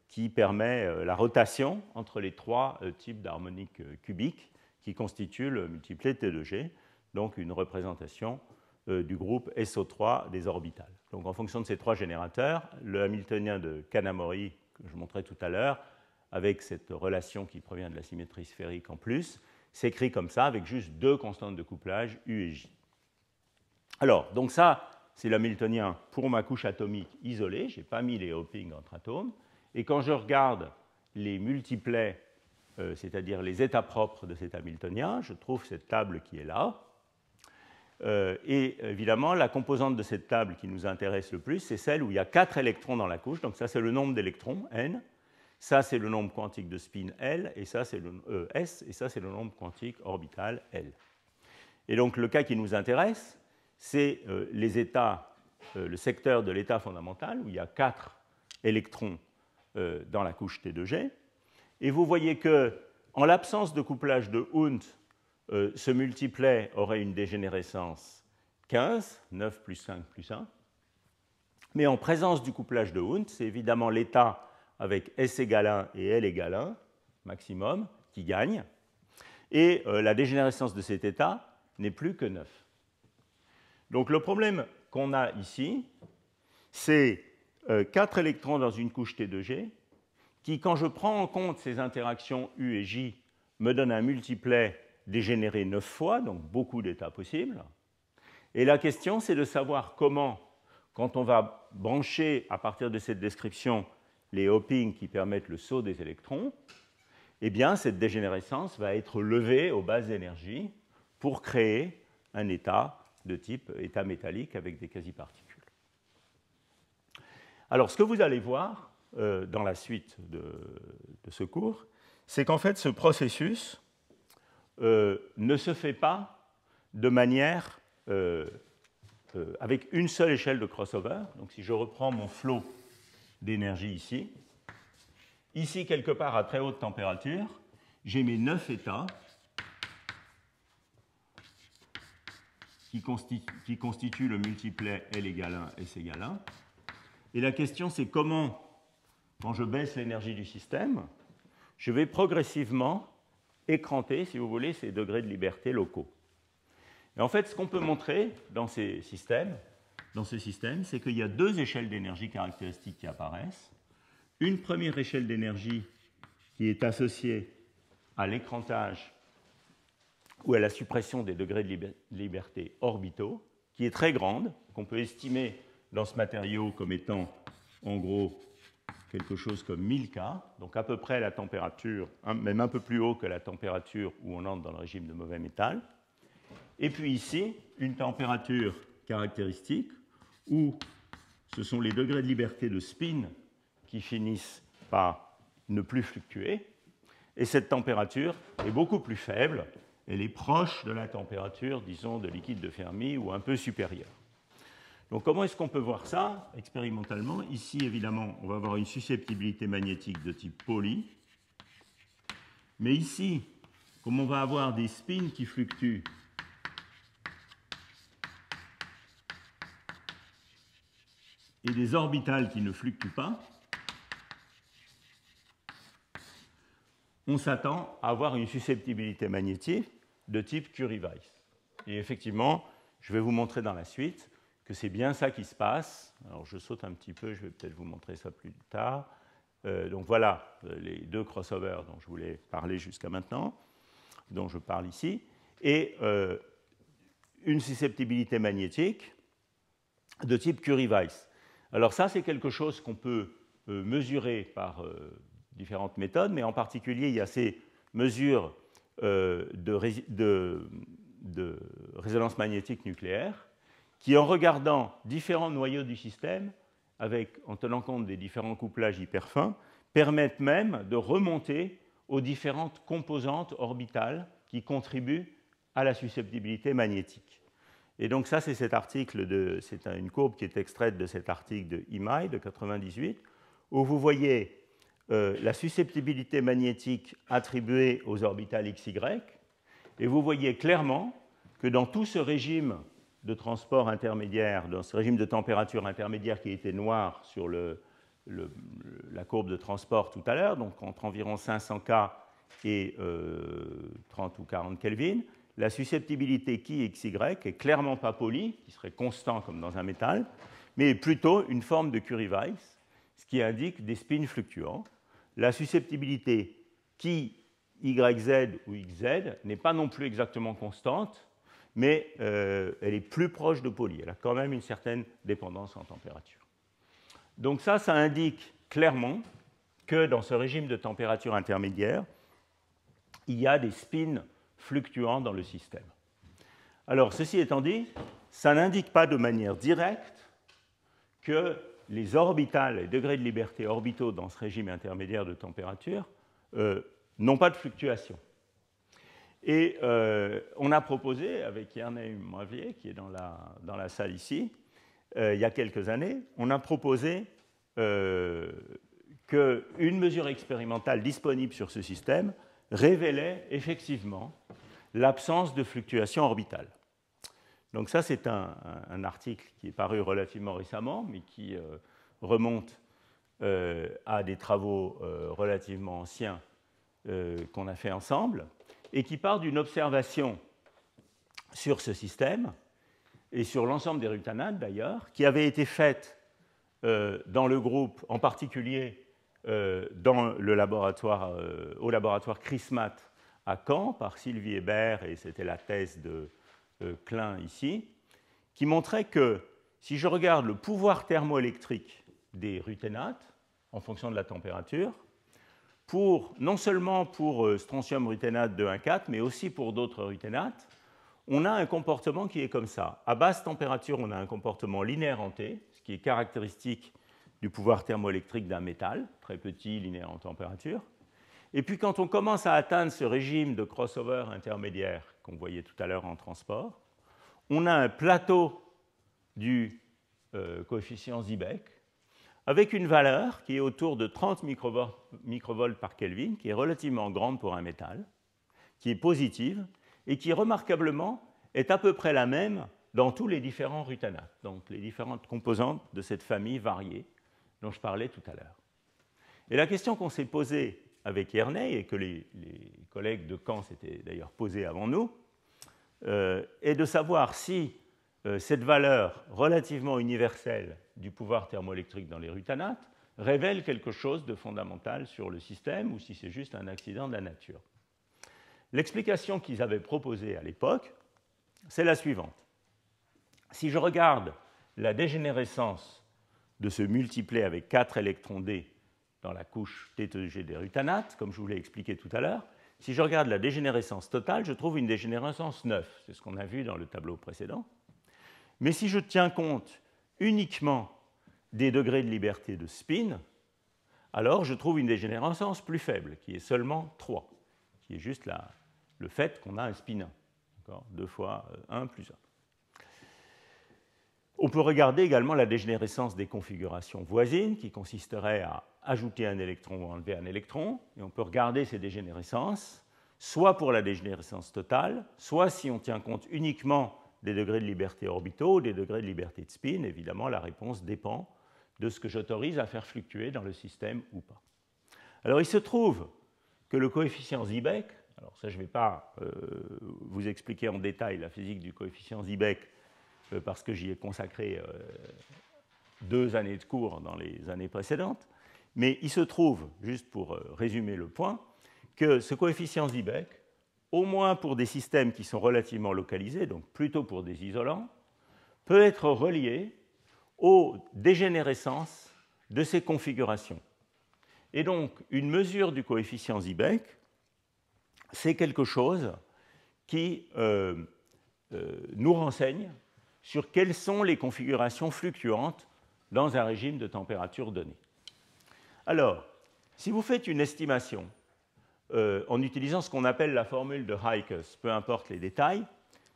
qui permet la rotation entre les trois types d'harmoniques cubiques qui constitue le multiplet T de G, donc une représentation euh, du groupe SO3 des orbitales. Donc en fonction de ces trois générateurs, le Hamiltonien de Kanamori, que je montrais tout à l'heure, avec cette relation qui provient de la symétrie sphérique en plus, s'écrit comme ça avec juste deux constantes de couplage, U et J. Alors, donc ça, c'est l'Hamiltonien pour ma couche atomique isolée, je n'ai pas mis les hoppings entre atomes, et quand je regarde les multiplets euh, c'est-à-dire les états propres de cet Hamiltonien. Je trouve cette table qui est là. Euh, et évidemment, la composante de cette table qui nous intéresse le plus, c'est celle où il y a 4 électrons dans la couche. Donc ça, c'est le nombre d'électrons, n. Ça, c'est le nombre quantique de spin, L. Et ça, c'est le, euh, S. Et ça, c'est le nombre quantique orbital, L. Et donc, le cas qui nous intéresse, c'est les états, le secteur de l'état fondamental, où il y a 4 électrons dans la couche T2G. Et vous voyez que, en l'absence de couplage de Hund, euh, ce multiplet aurait une dégénérescence 15, 9 plus 5 plus 1. Mais en présence du couplage de Hund, c'est évidemment l'état avec S égale 1 et L égale 1, maximum, qui gagne. Et euh, la dégénérescence de cet état n'est plus que 9. Donc le problème qu'on a ici, c'est 4 euh, électrons dans une couche T2G qui, quand je prends en compte ces interactions U et J, me donne un multiplet dégénéré 9 fois, donc beaucoup d'états possibles. Et la question, c'est de savoir comment, quand on va brancher à partir de cette description les hoppings qui permettent le saut des électrons, eh bien, cette dégénérescence va être levée aux bases d'énergie pour créer un état de type état métallique avec des quasi-particules. Alors, ce que vous allez voir, euh, dans la suite de, ce cours, c'est qu'en fait ce processus ne se fait pas de manière euh, avec une seule échelle de crossover. Donc si je reprends mon flot d'énergie ici, ici quelque part à très haute température, j'ai mes neuf états qui constituent, qui constituent le multiplet L égale 1, S égale 1. Et la question c'est comment quand je baisse l'énergie du système, je vais progressivement écranter, si vous voulez, ces degrés de liberté locaux. Et en fait, ce qu'on peut montrer dans ces systèmes, c'est qu'il y a deux échelles d'énergie caractéristiques qui apparaissent. Une première échelle d'énergie qui est associée à l'écrantage ou à la suppression des degrés de liberté orbitaux, qui est très grande, qu'on peut estimer dans ce matériau comme étant en gros quelque chose comme 1000 K, donc à peu près la température, même un peu plus haut que la température où on entre dans le régime de mauvais métal. Et puis ici, une température caractéristique où ce sont les degrés de liberté de spin qui finissent par ne plus fluctuer. Et cette température est beaucoup plus faible. Elle est proche de la température, disons, de liquide de Fermi ou un peu supérieure. Donc comment est-ce qu'on peut voir ça expérimentalement? Ici, évidemment, on va avoir une susceptibilité magnétique de type poly. Mais ici, comme on va avoir des spins qui fluctuent, et des orbitales qui ne fluctuent pas, on s'attend à avoir une susceptibilité magnétique de type Curie-Weiss. Et effectivement, je vais vous montrer dans la suite, que c'est bien ça qui se passe. Alors je saute un petit peu, je vais peut-être vous montrer ça plus tard. Euh, donc voilà euh, les deux crossovers dont je voulais parler jusqu'à maintenant, dont je parle ici, et euh, une susceptibilité magnétique de type Curie-Weiss. Alors ça, c'est quelque chose qu'on peut mesurer par différentes méthodes, mais en particulier, il y a ces mesures de, résonance magnétique nucléaire qui, en regardant différents noyaux du système, avec, en tenant compte des différents couplages hyper fins, permettent même de remonter aux différentes composantes orbitales qui contribuent à la susceptibilité magnétique. Et donc ça, c'est cet article, c'est une courbe qui est extraite de cet article de IMAI de 98, où vous voyez euh, la susceptibilité magnétique attribuée aux orbitales XY, et vous voyez clairement que dans tout ce régime de transport intermédiaire, dans ce régime de température intermédiaire qui était noir sur la courbe de transport tout à l'heure, donc entre environ 500 K et 30 euh, ou 40 Kelvin, la susceptibilité qui XY est clairement pas polie, qui serait constant comme dans un métal, mais plutôt une forme de Curie-Weiss, ce qui indique des spins fluctuants. La susceptibilité qui YZ ou XZ n'est pas non plus exactement constante, mais euh, elle est plus proche de poly. Elle a quand même une certaine dépendance en température. Donc ça, ça indique clairement que dans ce régime de température intermédiaire, il y a des spins fluctuants dans le système. Alors, ceci étant dit, ça n'indique pas de manière directe que les orbitales, les degrés de liberté orbitaux dans ce régime intermédiaire de température euh, n'ont pas de fluctuation. Et euh, on a proposé, avec Yerney Moavier, qui est dans la, dans la salle ici, euh, il y a quelques années, on a proposé qu'une mesure expérimentale disponible sur ce système révélait effectivement l'absence de fluctuations orbitales. Donc ça, c'est un, article qui est paru relativement récemment, mais qui euh, remonte euh, à des travaux euh, relativement anciens qu'on a fait ensemble, et qui part d'une observation sur ce système, et sur l'ensemble des rutanates d'ailleurs, qui avait été faite dans le groupe, en particulier dans le laboratoire, au laboratoire CRISMAT à Caen par Sylvie Hébert, et c'était la thèse de euh, Klein ici, qui montrait que si je regarde le pouvoir thermoélectrique des ruténates en fonction de la température, non seulement pour euh, strontium ruténate 2,1,4, mais aussi pour d'autres ruténates, on a un comportement qui est comme ça. À basse température, on a un comportement linéaire en T, ce qui est caractéristique du pouvoir thermoélectrique d'un métal, très petit, linéaire en température. Et puis quand on commence à atteindre ce régime de crossover intermédiaire qu'on voyait tout à l'heure en transport, on a un plateau du euh, coefficient Zibek avec une valeur qui est autour de 30 microvolts par Kelvin, qui est relativement grande pour un métal, qui est positive et qui remarquablement est à peu près la même dans tous les différents rutanates, donc les différentes composantes de cette famille variée dont je parlais tout à l'heure. Et la question qu'on s'est posée avec Erney, et que les, collègues de Caen s'étaient d'ailleurs posés avant nous, euh, est de savoir si euh, cette valeur relativement universelle du pouvoir thermoélectrique dans les rutanates révèle quelque chose de fondamental sur le système ou si c'est juste un accident de la nature. L'explication qu'ils avaient proposée à l'époque, c'est la suivante. Si je regarde la dégénérescence de ce multiplé avec 4 électrons D dans la couche T2G des rutanates, comme je vous l'ai expliqué tout à l'heure. Si je regarde la dégénérescence totale, je trouve une dégénérescence 9. C'est ce qu'on a vu dans le tableau précédent. Mais si je tiens compte uniquement des degrés de liberté de spin, alors je trouve une dégénérescence plus faible, qui est seulement 3, qui est juste le fait qu'on a un spin 1. 2 fois 1 plus 1. On peut regarder également la dégénérescence des configurations voisines, qui consisterait à ajouter un électron ou enlever un électron, et on peut regarder ces dégénérescences, soit pour la dégénérescence totale, soit si on tient compte uniquement des degrés de liberté orbitaux des degrés de liberté de spin. Évidemment, la réponse dépend de ce que j'autorise à faire fluctuer dans le système ou pas. Alors, il se trouve que le coefficient Zibek, alors ça je ne vais pas euh, vous expliquer en détail la physique du coefficient Zibek euh, parce que j'y ai consacré euh, deux années de cours dans les années précédentes, mais il se trouve, juste pour résumer le point, que ce coefficient Zibek, au moins pour des systèmes qui sont relativement localisés, donc plutôt pour des isolants, peut être relié aux dégénérescences de ces configurations. Et donc, une mesure du coefficient Zibek, c'est quelque chose qui euh, euh, nous renseigne sur quelles sont les configurations fluctuantes dans un régime de température donné. Alors, si vous faites une estimation euh, en utilisant ce qu'on appelle la formule de Heikes, peu importe les détails,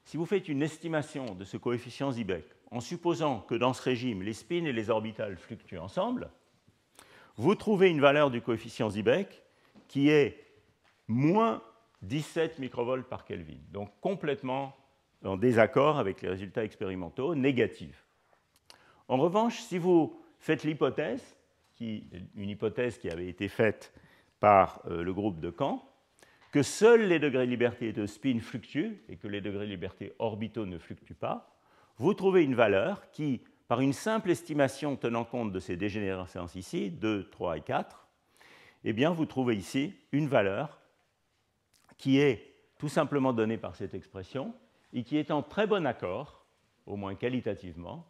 si vous faites une estimation de ce coefficient Zibek en supposant que dans ce régime, les spins et les orbitales fluctuent ensemble, vous trouvez une valeur du coefficient Zibek qui est moins 17 microvolts par Kelvin, donc complètement en désaccord avec les résultats expérimentaux, négatifs. En revanche, si vous faites l'hypothèse, une hypothèse qui avait été faite par euh, le groupe de Caen, que seuls les degrés de liberté de spin fluctuent et que les degrés de liberté orbitaux ne fluctuent pas, vous trouvez une valeur qui, par une simple estimation tenant compte de ces dégénérescences ici, 2, 3 et 4, eh bien, vous trouvez ici une valeur qui est tout simplement donnée par cette expression et qui est en très bon accord, au moins qualitativement,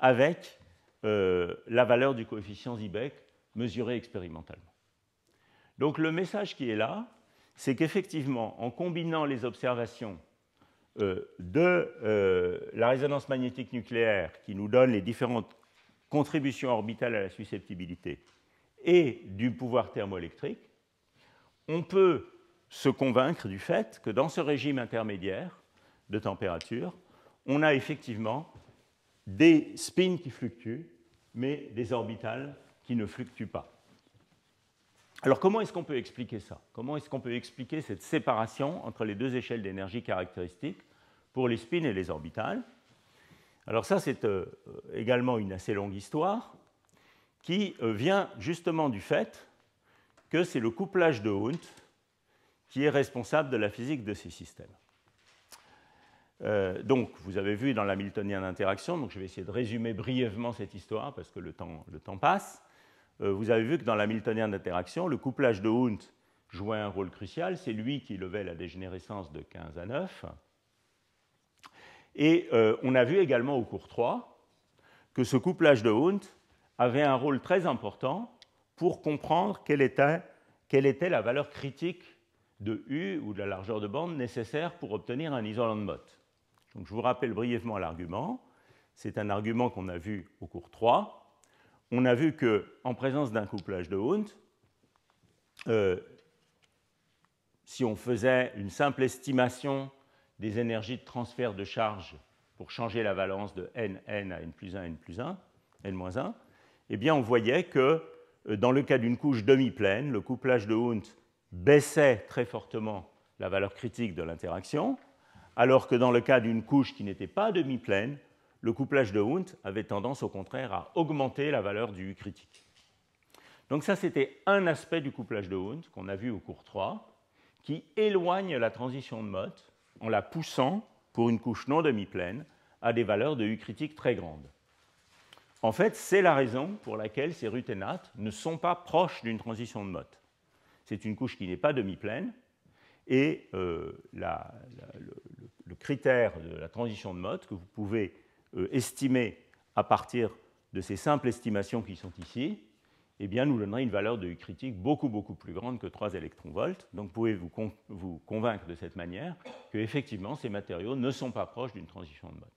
avec euh, la valeur du coefficient Zibek mesuré expérimentalement. Donc le message qui est là, c'est qu'effectivement, en combinant les observations euh, de euh, la résonance magnétique nucléaire qui nous donne les différentes contributions orbitales à la susceptibilité et du pouvoir thermoélectrique, on peut se convaincre du fait que dans ce régime intermédiaire de température, on a effectivement des spins qui fluctuent, mais des orbitales qui ne fluctuent pas. Alors comment est-ce qu'on peut expliquer ça? Comment est-ce qu'on peut expliquer cette séparation entre les deux échelles d'énergie caractéristiques pour les spins et les orbitales? Alors ça, c'est euh, également une assez longue histoire qui euh, vient justement du fait que c'est le couplage de Hund qui est responsable de la physique de ces systèmes. Euh, donc, vous avez vu dans l'Hamiltonien d'interaction, donc je vais essayer de résumer brièvement cette histoire parce que le temps passe. Euh, vous avez vu que dans la Miltonienne d'interaction, le couplage de Hund jouait un rôle crucial. C'est lui qui levait la dégénérescence de 15 à 9. Et euh, on a vu également au cours 3 que ce couplage de Hund avait un rôle très important pour comprendre quelle était, la valeur critique de U ou de la largeur de bande nécessaire pour obtenir un isolant de Mott. Donc, je vous rappelle brièvement l'argument. C'est un argument qu'on a vu au cours 3 on a vu qu'en présence d'un couplage de Hund, euh, si on faisait une simple estimation des énergies de transfert de charge pour changer la valence de n, n à n plus 1, n plus 1, n-1, eh bien on voyait que euh, dans le cas d'une couche demi-pleine, le couplage de Hund baissait très fortement la valeur critique de l'interaction, alors que dans le cas d'une couche qui n'était pas demi-pleine, le couplage de Hund avait tendance au contraire à augmenter la valeur du U critique. Donc ça, c'était un aspect du couplage de Hund qu'on a vu au cours 3, qui éloigne la transition de Mott en la poussant, pour une couche non demi-pleine, à des valeurs de U critique très grandes. En fait, c'est la raison pour laquelle ces ruténates ne sont pas proches d'une transition de Mott. C'est une couche qui n'est pas demi-pleine, et euh, le, le, critère de la transition de Mott que vous pouvez euh, estimé à partir de ces simples estimations qui sont ici, eh bien, nous donnerait une valeur de U critique beaucoup, beaucoup plus grande que 3 électronvolts. Donc, pouvez-vous vous convaincre de cette manière que, effectivement, ces matériaux ne sont pas proches d'une transition de mode?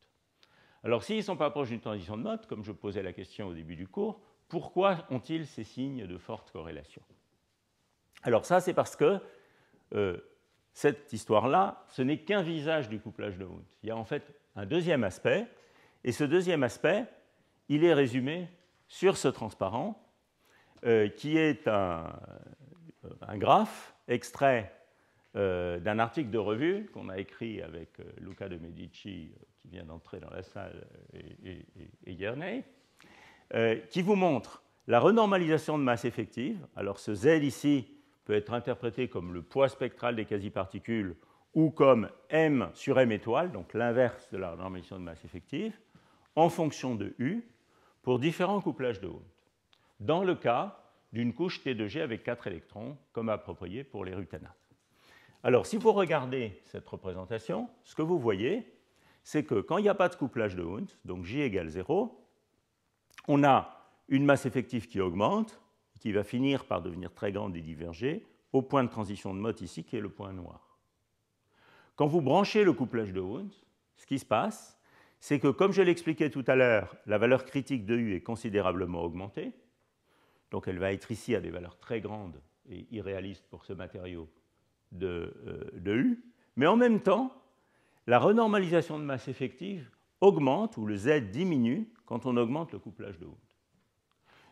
Alors, s'ils ne sont pas proches d'une transition de mode, comme je posais la question au début du cours, pourquoi ont-ils ces signes de forte corrélation? Alors, ça, c'est parce que euh, cette histoire-là, ce n'est qu'un visage du couplage de Hund. Il y a en fait un deuxième aspect et ce deuxième aspect, il est résumé sur ce transparent, euh, qui est un, graphe extrait euh, d'un article de revue qu'on a écrit avec euh, Luca de Medici, qui vient d'entrer dans la salle, et, et, qui vous montre la renormalisation de masse effective. Alors ce Z ici peut être interprété comme le poids spectral des quasi-particules ou comme M sur M étoile, donc l'inverse de la renormalisation de masse effective en fonction de U pour différents couplages de Hund. Dans le cas d'une couche T2G avec 4 électrons, comme approprié pour les ruténates. Alors, si vous regardez cette représentation, ce que vous voyez, c'est que quand il n'y a pas de couplage de Hund, donc J égale 0, on a une masse effective qui augmente, qui va finir par devenir très grande et diverger au point de transition de Mott ici, qui est le point noir. Quand vous branchez le couplage de Hund, ce qui se passe, c'est que, comme je l'expliquais tout à l'heure, la valeur critique de U est considérablement augmentée. Donc elle va être ici à des valeurs très grandes et irréalistes pour ce matériau de, euh, U. Mais en même temps, la renormalisation de masse effective augmente ou le Z diminue quand on augmente le couplage de Hund.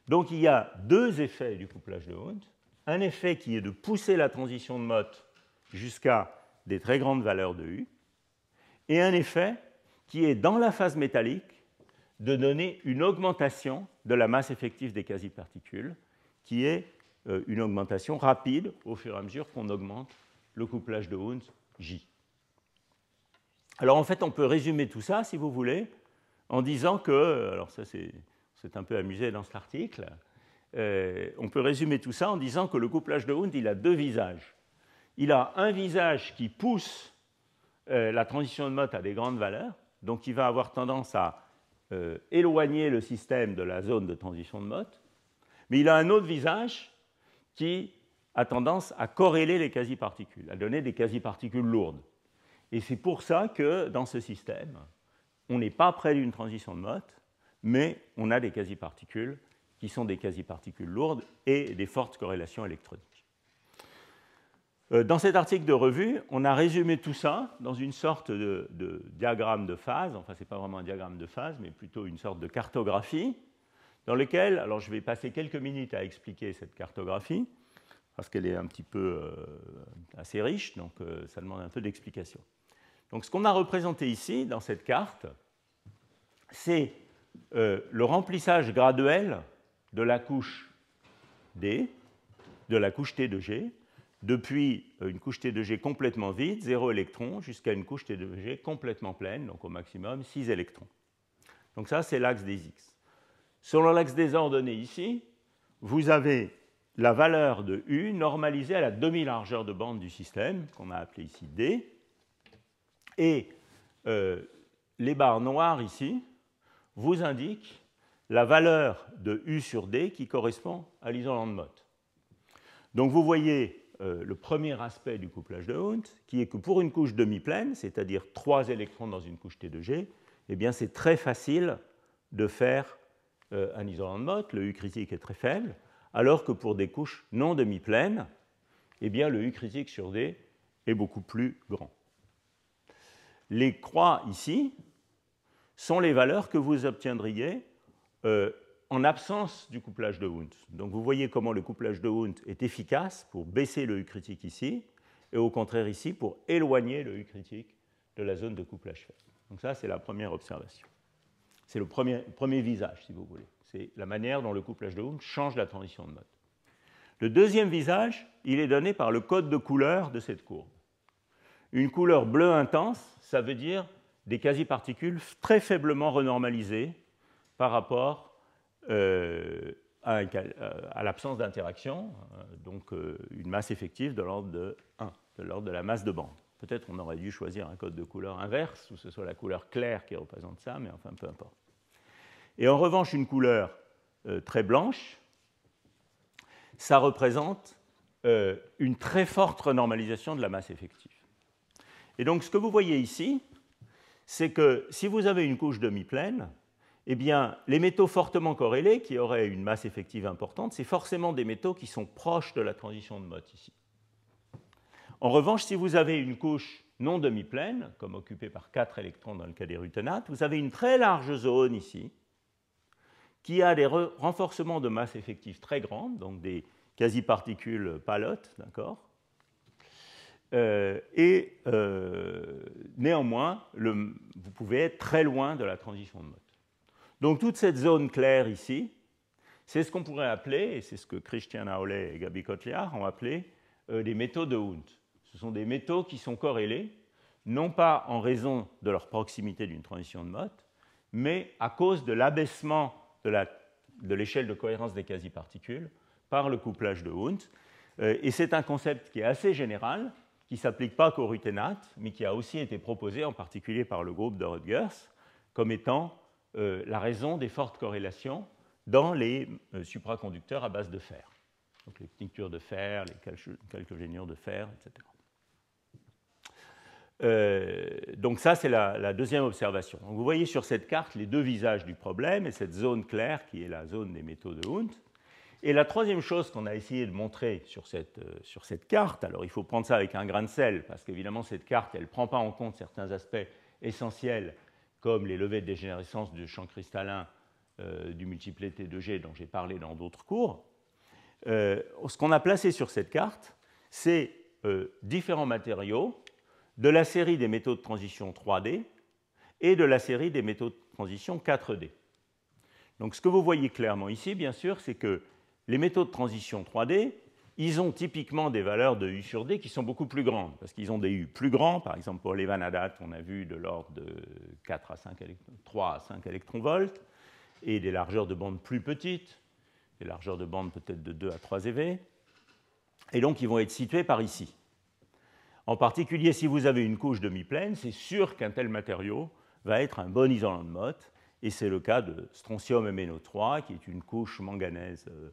Donc il y a deux effets du couplage de Hund. Un effet qui est de pousser la transition de Mott jusqu'à des très grandes valeurs de U, et un effet qui est dans la phase métallique de donner une augmentation de la masse effective des quasi-particules, qui est euh, une augmentation rapide au fur et à mesure qu'on augmente le couplage de Hund J. Alors en fait, on peut résumer tout ça, si vous voulez, en disant que, alors ça c'est un peu amusé dans cet article, euh, on peut résumer tout ça en disant que le couplage de Hund, il a deux visages. Il a un visage qui pousse euh, la transition de Mott à des grandes valeurs, donc il va avoir tendance à euh, éloigner le système de la zone de transition de Mott, mais il a un autre visage qui a tendance à corréler les quasi-particules, à donner des quasi-particules lourdes. Et c'est pour ça que dans ce système, on n'est pas près d'une transition de Mott, mais on a des quasi-particules qui sont des quasi-particules lourdes et des fortes corrélations électroniques. Euh, dans cet article de revue, on a résumé tout ça dans une sorte de, diagramme de phase, enfin ce n'est pas vraiment un diagramme de phase, mais plutôt une sorte de cartographie, dans lequel, alors je vais passer quelques minutes à expliquer cette cartographie, parce qu'elle est un petit peu euh, assez riche, donc euh, ça demande un peu d'explication. Donc ce qu'on a représenté ici, dans cette carte, c'est le remplissage graduel de la couche D, de la couche T de G, depuis euh, une couche T de G complètement vide, 0 électrons, jusqu'à une couche T de G complètement pleine, donc au maximum 6 électrons. Donc ça, c'est l'axe des X. Selon l'axe des ordonnées ici, vous avez la valeur de U normalisée à la demi-largeur de bande du système, qu'on a appelée ici D, et euh, les barres noires ici vous indiquent la valeur de U sur D qui correspond à l'isolant de Mott. Donc vous voyez euh, le premier aspect du couplage de Hund, qui est que pour une couche demi-pleine, c'est-à-dire 3 électrons dans une couche T de G, eh bien c'est très facile de faire euh, un isolant de Mott, le U critique est très faible, alors que pour des couches non demi-pleines, eh le U critique sur D est beaucoup plus grand. Les croix ici sont les valeurs que vous obtiendriez euh, en absence du couplage de Hund. Donc vous voyez comment le couplage de Hund est efficace pour baisser le U critique ici, et au contraire ici pour éloigner le U critique de la zone de couplage faible. Donc ça, c'est la première observation. C'est le premier, premier, visage, si vous voulez. C'est la manière dont le couplage de Hund change la transition de mode. Le deuxième visage, il est donné par le code de couleur de cette courbe. Une couleur bleue intense, ça veut dire des quasi-particules très faiblement renormalisées par rapport euh, euh, à, l'absence d'interaction, euh, donc une masse effective de l'ordre de 1, de l'ordre de la masse de bande. Peut-être on aurait dû choisir un code de couleur inverse, où ce soit la couleur claire qui représente ça, mais enfin peu importe. Et en revanche, une couleur très blanche, ça représente une très forte renormalisation de la masse effective. Et donc ce que vous voyez ici, c'est que si vous avez une couche demi-pleine, eh bien, les métaux fortement corrélés, qui auraient une masse effective importante, c'est forcément des métaux qui sont proches de la transition de Mott ici. En revanche, si vous avez une couche non demi-pleine, comme occupée par 4 électrons dans le cas des ruténates, vous avez une très large zone ici, qui a des renforcements de masse effective très grandes, donc des quasi-particules palotes, d'accord? Euh, et euh, néanmoins, vous pouvez être très loin de la transition de mode. Donc toute cette zone claire ici, c'est ce qu'on pourrait appeler, et c'est ce que Christian Aulé et Gabi Kotliar ont appelé, euh, des métaux de Hund. Ce sont des métaux qui sont corrélés, non pas en raison de leur proximité d'une transition de mode, mais à cause de l'abaissement de l'échelle de, cohérence des quasi-particules par le couplage de Hund. et c'est un concept qui est assez général, qui ne s'applique pas qu'au ruténate, mais qui a aussi été proposé en particulier par le groupe de Rutgers comme étant euh, la raison des fortes corrélations dans les euh, supraconducteurs à base de fer. donc les tinctures de fer, les calcogénures de fer, etc. Euh, donc ça, c'est la, deuxième observation. vous voyez sur cette carte les deux visages du problème et cette zone claire qui est la zone des métaux de Hund. Et la troisième chose qu'on a essayé de montrer sur cette, sur cette, carte, alors il faut prendre ça avec un grain de sel, parce qu'évidemment cette carte, elle ne prend pas en compte certains aspects essentiels, comme les levées de dégénérescence du champ cristallin euh, du multiplet T2G dont j'ai parlé dans d'autres cours. ce qu'on a placé sur cette carte, c'est différents matériaux de la série des métaux de transition 3D et de la série des métaux de transition 4D. Donc ce que vous voyez clairement ici, bien sûr, c'est que les métaux de transition 3D, ils ont typiquement des valeurs de U sur D qui sont beaucoup plus grandes, parce qu'ils ont des U plus grands, par exemple pour les vanadates, on a vu de l'ordre de 4 à 5 3 à 5 électronvolts, et des largeurs de bande plus petites, des largeurs de bande peut-être de 2 à 3 EV, et donc ils vont être situés par ici. En particulier, si vous avez une couche demi-pleine, c'est sûr qu'un tel matériau va être un bon isolant de Mott, et c'est le cas de strontium MnO3, qui est une couche manganèse 4, euh,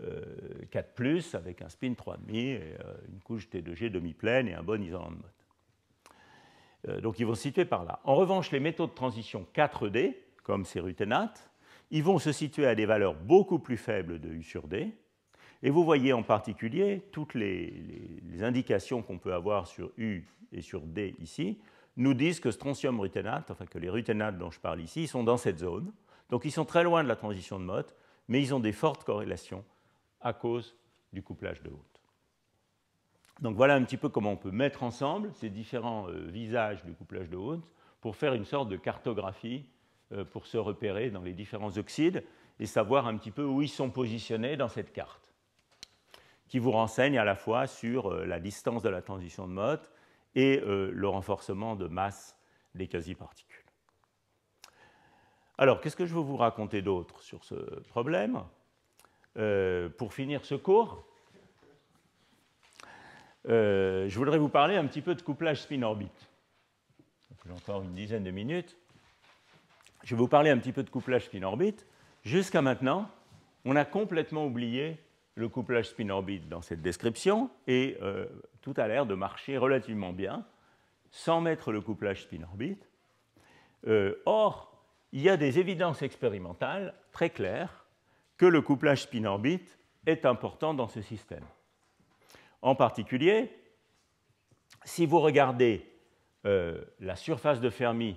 euh, avec un spin 3,5 et euh, une couche T2G demi-pleine et un bon isolant de Mott. donc ils vont se situer par là. En revanche, les métaux de transition 4D, comme ces ruténates, ils vont se situer à des valeurs beaucoup plus faibles de U sur D, et vous voyez en particulier toutes les, indications qu'on peut avoir sur U et sur D ici, nous disent que strontium ruténate, enfin que les ruténates dont je parle ici, sont dans cette zone. Donc ils sont très loin de la transition de Mott, mais ils ont des fortes corrélations à cause du couplage de Hund. Donc voilà un petit peu comment on peut mettre ensemble ces différents euh, visages du couplage de Hund pour faire une sorte de cartographie euh, pour se repérer dans les différents oxydes et savoir un petit peu où ils sont positionnés dans cette carte qui vous renseigne à la fois sur euh, la distance de la transition de Mott et le renforcement de masse des quasi-particules. Alors, qu'est-ce que je veux vous raconter d'autre sur ce problème? Euh, Pour finir ce cours, je voudrais vous parler un petit peu de couplage spin-orbite. J'ai encore une dizaine de minutes. Je vais vous parler un petit peu de couplage spin-orbite. Jusqu'à maintenant, on a complètement oublié le couplage spin-orbite dans cette description et euh, tout a l'air de marcher relativement bien sans mettre le couplage spin-orbite. Euh, or, il y a des évidences expérimentales très claires que le couplage spin-orbite est important dans ce système. En particulier, si vous regardez euh, la surface de Fermi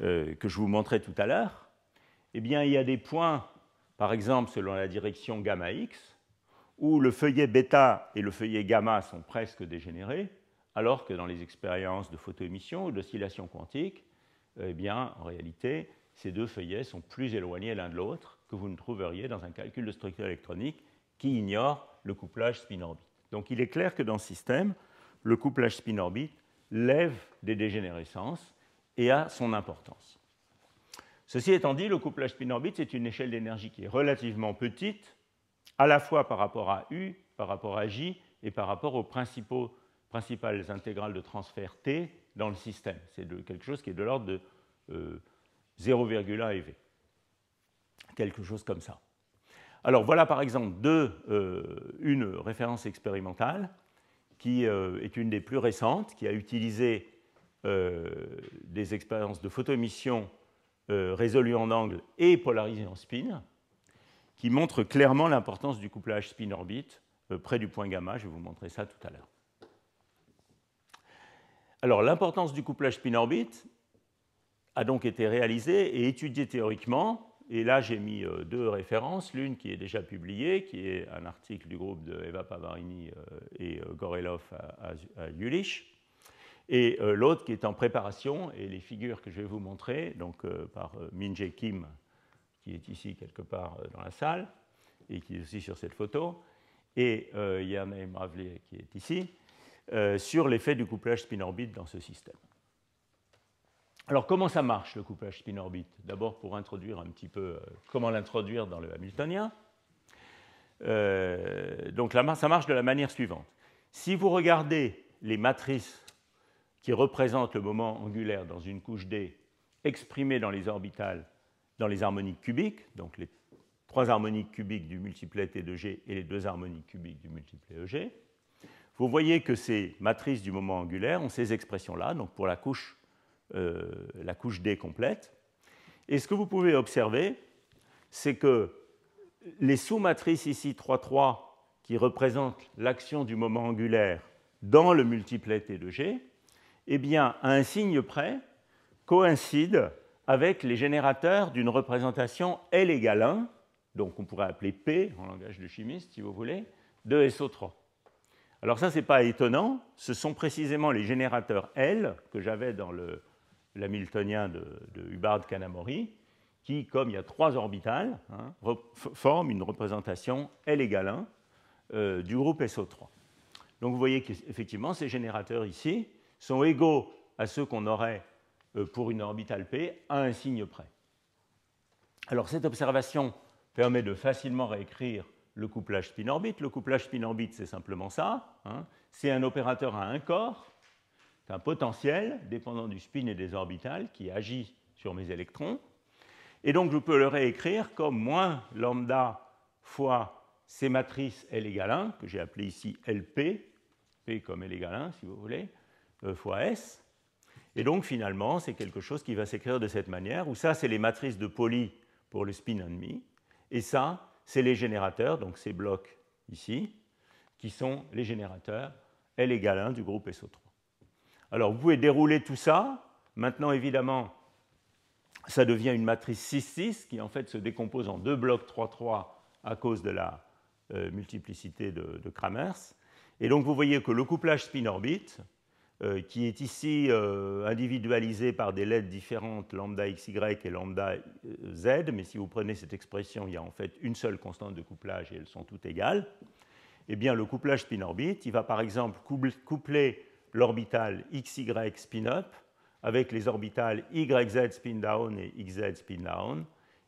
que je vous montrais tout à l'heure, eh bien, il y a des points par exemple selon la direction gamma x, où le feuillet bêta et le feuillet gamma sont presque dégénérés, alors que dans les expériences de photoémission ou d'oscillation quantique, eh bien, en réalité, ces deux feuillets sont plus éloignés l'un de l'autre que vous ne trouveriez dans un calcul de structure électronique qui ignore le couplage spin-orbite. Donc il est clair que dans ce système, le couplage spin-orbite lève des dégénérescences et a son importance. Ceci étant dit, le couplage spin-orbite, c'est une échelle d'énergie qui est relativement petite, à la fois par rapport à U, par rapport à J et par rapport aux principales intégrales de transfert T dans le système. C'est quelque chose qui est de l'ordre de 0,1 euh, eV. Quelque chose comme ça. Alors voilà par exemple euh, une référence expérimentale qui euh, est une des plus récentes, qui a utilisé des expériences de photoémission euh, résolu en angle et polarisé en spin, qui montre clairement l'importance du couplage spin-orbite euh, près du point gamma. Je vais vous montrer ça tout à l'heure. Alors, l'importance du couplage spin-orbite a donc été réalisée et étudiée théoriquement. Et là, j'ai mis euh, deux références. L'une qui est déjà publiée, qui est un article du groupe de Eva Pavarini et Gorelov à, à et euh, l'autre qui est en préparation, et les figures que je vais vous montrer, donc euh, par euh, Min Jae Kim, qui est ici quelque part dans la salle, et qui est aussi sur cette photo, et Yann Mravli qui est ici, sur l'effet du couplage spin-orbite dans ce système. Alors comment ça marche le couplage spin-orbite? D'abord pour introduire un petit peu comment l'introduire dans le Hamiltonien. donc là, ça marche de la manière suivante. Si vous regardez les matrices qui représente le moment angulaire dans une couche D exprimé dans les orbitales, dans les harmoniques cubiques, donc les trois harmoniques cubiques du multiplet T de G et les deux harmoniques cubiques du multiplet EG. Vous voyez que ces matrices du moment angulaire ont ces expressions-là, donc pour la couche, euh, la couche D complète. Et ce que vous pouvez observer, c'est que les sous-matrices ici 3,3 qui représentent l'action du moment angulaire dans le multiplet T de G, eh bien, à un signe près, coïncident avec les générateurs d'une représentation L égale 1, donc on pourrait appeler P en langage de chimiste si vous voulez, de SO3. Alors ça, ce n'est pas étonnant, ce sont précisément les générateurs L que j'avais dans l'hamiltonien de, de Hubbard-Kanamori, qui, comme il y a trois orbitales, hein, forment une représentation L égale 1 euh, du groupe SO3. Donc vous voyez qu'effectivement, ces générateurs ici sont égaux à ceux qu'on aurait euh, pour une orbitale P à un signe près. Alors cette observation permet de facilement réécrire le couplage spin-orbite. Le couplage spin-orbite, c'est simplement ça. Hein. C'est un opérateur à un corps, un potentiel dépendant du spin et des orbitales qui agit sur mes électrons. Et donc je peux le réécrire comme moins lambda fois ces matrices L égale 1, que j'ai appelé ici LP, P comme L égale 1 si vous voulez, euh, fois S. Et donc finalement, c'est quelque chose qui va s'écrire de cette manière, où ça, c'est les matrices de Pauli pour le spin ennemi, et ça, c'est les générateurs, donc ces blocs ici, qui sont les générateurs L égale 1 du groupe SO3. Alors vous pouvez dérouler tout ça. Maintenant, évidemment, ça devient une matrice 6-6 qui en fait se décompose en deux blocs 3-3 à cause de la euh, multiplicité de, de, Kramers. Et donc vous voyez que le couplage spin-orbite, euh, qui est ici euh, individualisé par des lettres différentes, lambda xy et lambda z, mais si vous prenez cette expression, il y a en fait une seule constante de couplage et elles sont toutes égales. Eh bien, le couplage spin-orbite, il va par exemple coupler l'orbital xy spin-up avec les orbitales YZ spin down et XZ spin down.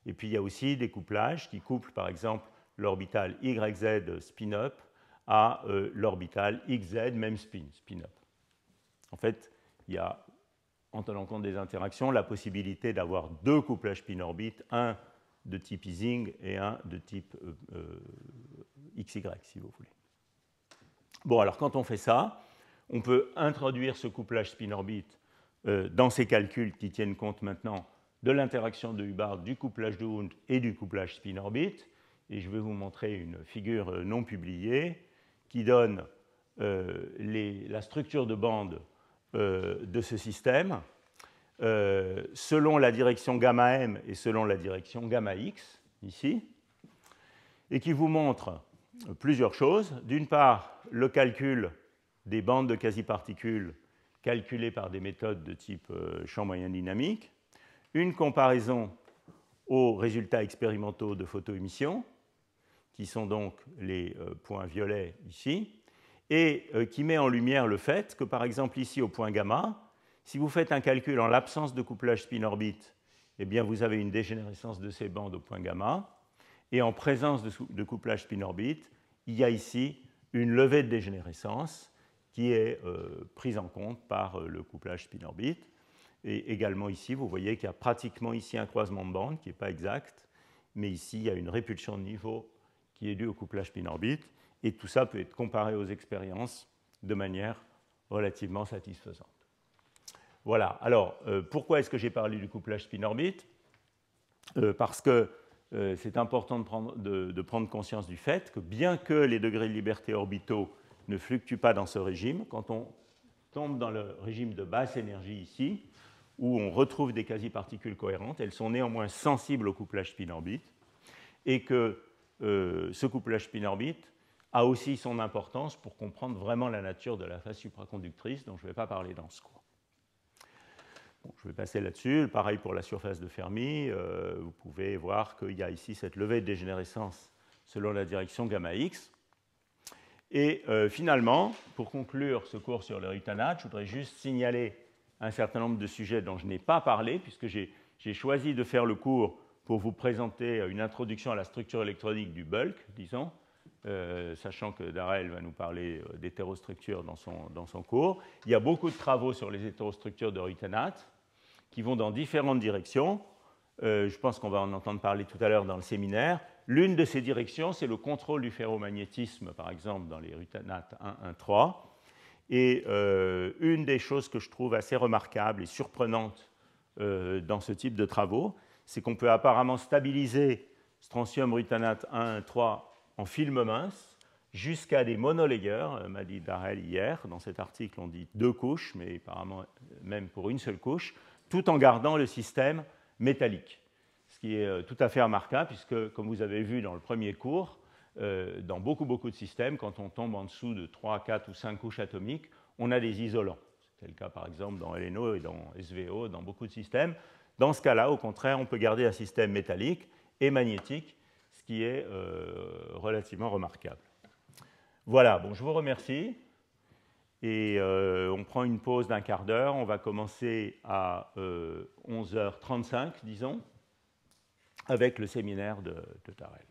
Et puis il y a aussi des couplages qui couplent par exemple l'orbital YZ spin up à euh, l'orbital XZ même spin, spin up. En fait, il y a, en tenant compte des interactions, la possibilité d'avoir deux couplages spin-orbite, un de type Ising et un de type euh, euh, XY, si vous voulez. Bon, alors quand on fait ça, on peut introduire ce couplage spin-orbite euh, dans ces calculs qui tiennent compte maintenant de l'interaction de Hubbard, du couplage de Hund et du couplage spin-orbite. Et je vais vous montrer une figure euh, non publiée qui donne euh, la structure de bande de ce système selon la direction gamma m et selon la direction gamma x, ici, et qui vous montre plusieurs choses. D'une part, le calcul des bandes de quasi-particules calculés par des méthodes de type euh, champ moyen dynamique, une comparaison aux résultats expérimentaux de photoémission, qui sont donc les euh, points violets ici, et euh, qui met en lumière le fait que, par exemple, ici au point gamma, si vous faites un calcul en l'absence de couplage spin-orbite, eh bien, vous avez une dégénérescence de ces bandes au point gamma, et en présence de, de couplage spin-orbite, il y a ici une levée de dégénérescence qui est euh, prise en compte par euh, le couplage spin-orbite. Et également ici, vous voyez qu'il y a pratiquement ici un croisement de bande qui n'est pas exact, mais ici, il y a une répulsion de niveau qui est due au couplage spin-orbite. Et tout ça peut être comparé aux expériences de manière relativement satisfaisante. Voilà. Alors, euh, pourquoi est-ce que j'ai parlé du couplage spin-orbite Parce que c'est important de prendre, de prendre, conscience du fait que bien que les degrés de liberté orbitaux ne fluctue pas dans ce régime. Quand on tombe dans le régime de basse énergie ici, où on retrouve des quasi-particules cohérentes, elles sont néanmoins sensibles au couplage spin-orbite, et que euh, ce couplage spin-orbite a aussi son importance pour comprendre vraiment la nature de la phase supraconductrice, dont je ne vais pas parler dans ce cours. je vais passer là-dessus. Pareil pour la surface de Fermi. Euh, vous pouvez voir qu'il y a ici cette levée de dégénérescence selon la direction gamma x. Et euh, finalement, pour conclure ce cours sur le je voudrais juste signaler un certain nombre de sujets dont je n'ai pas parlé, puisque j'ai choisi de faire le cours pour vous présenter une introduction à la structure électronique du bulk, disons, euh, sachant que Darrell va nous parler euh, d'hétérostructures dans son, dans son cours. Il y a beaucoup de travaux sur les hétérostructures de qui vont dans différentes directions. je pense qu'on va en entendre parler tout à l'heure dans le séminaire. L'une de ces directions, c'est le contrôle du ferromagnétisme, par exemple, dans les rutanates 1-1-3. Et euh, une des choses que je trouve assez remarquable et surprenante euh, dans ce type de travaux, c'est qu'on peut apparemment stabiliser strontium rutanate 1-1-3 en film mince jusqu'à des monolayers, euh, m'a dit Darrell hier, dans cet article on dit deux couches, mais apparemment même pour une seule couche, tout en gardant le système métallique. Ce qui est tout à fait remarquable, puisque comme vous avez vu dans le premier cours, euh, dans beaucoup, beaucoup de systèmes, quand on tombe en dessous de 3, 4 ou 5 couches atomiques, on a des isolants. C'est le cas par exemple dans LNO et dans SVO, dans beaucoup de systèmes. Dans ce cas-là, au contraire, on peut garder un système métallique et magnétique, ce qui est euh, relativement remarquable. Voilà, bon, je vous remercie. Et euh, on prend une pause d'un quart d'heure. On va commencer à 11h35, disons, avec le séminaire de, Tarel.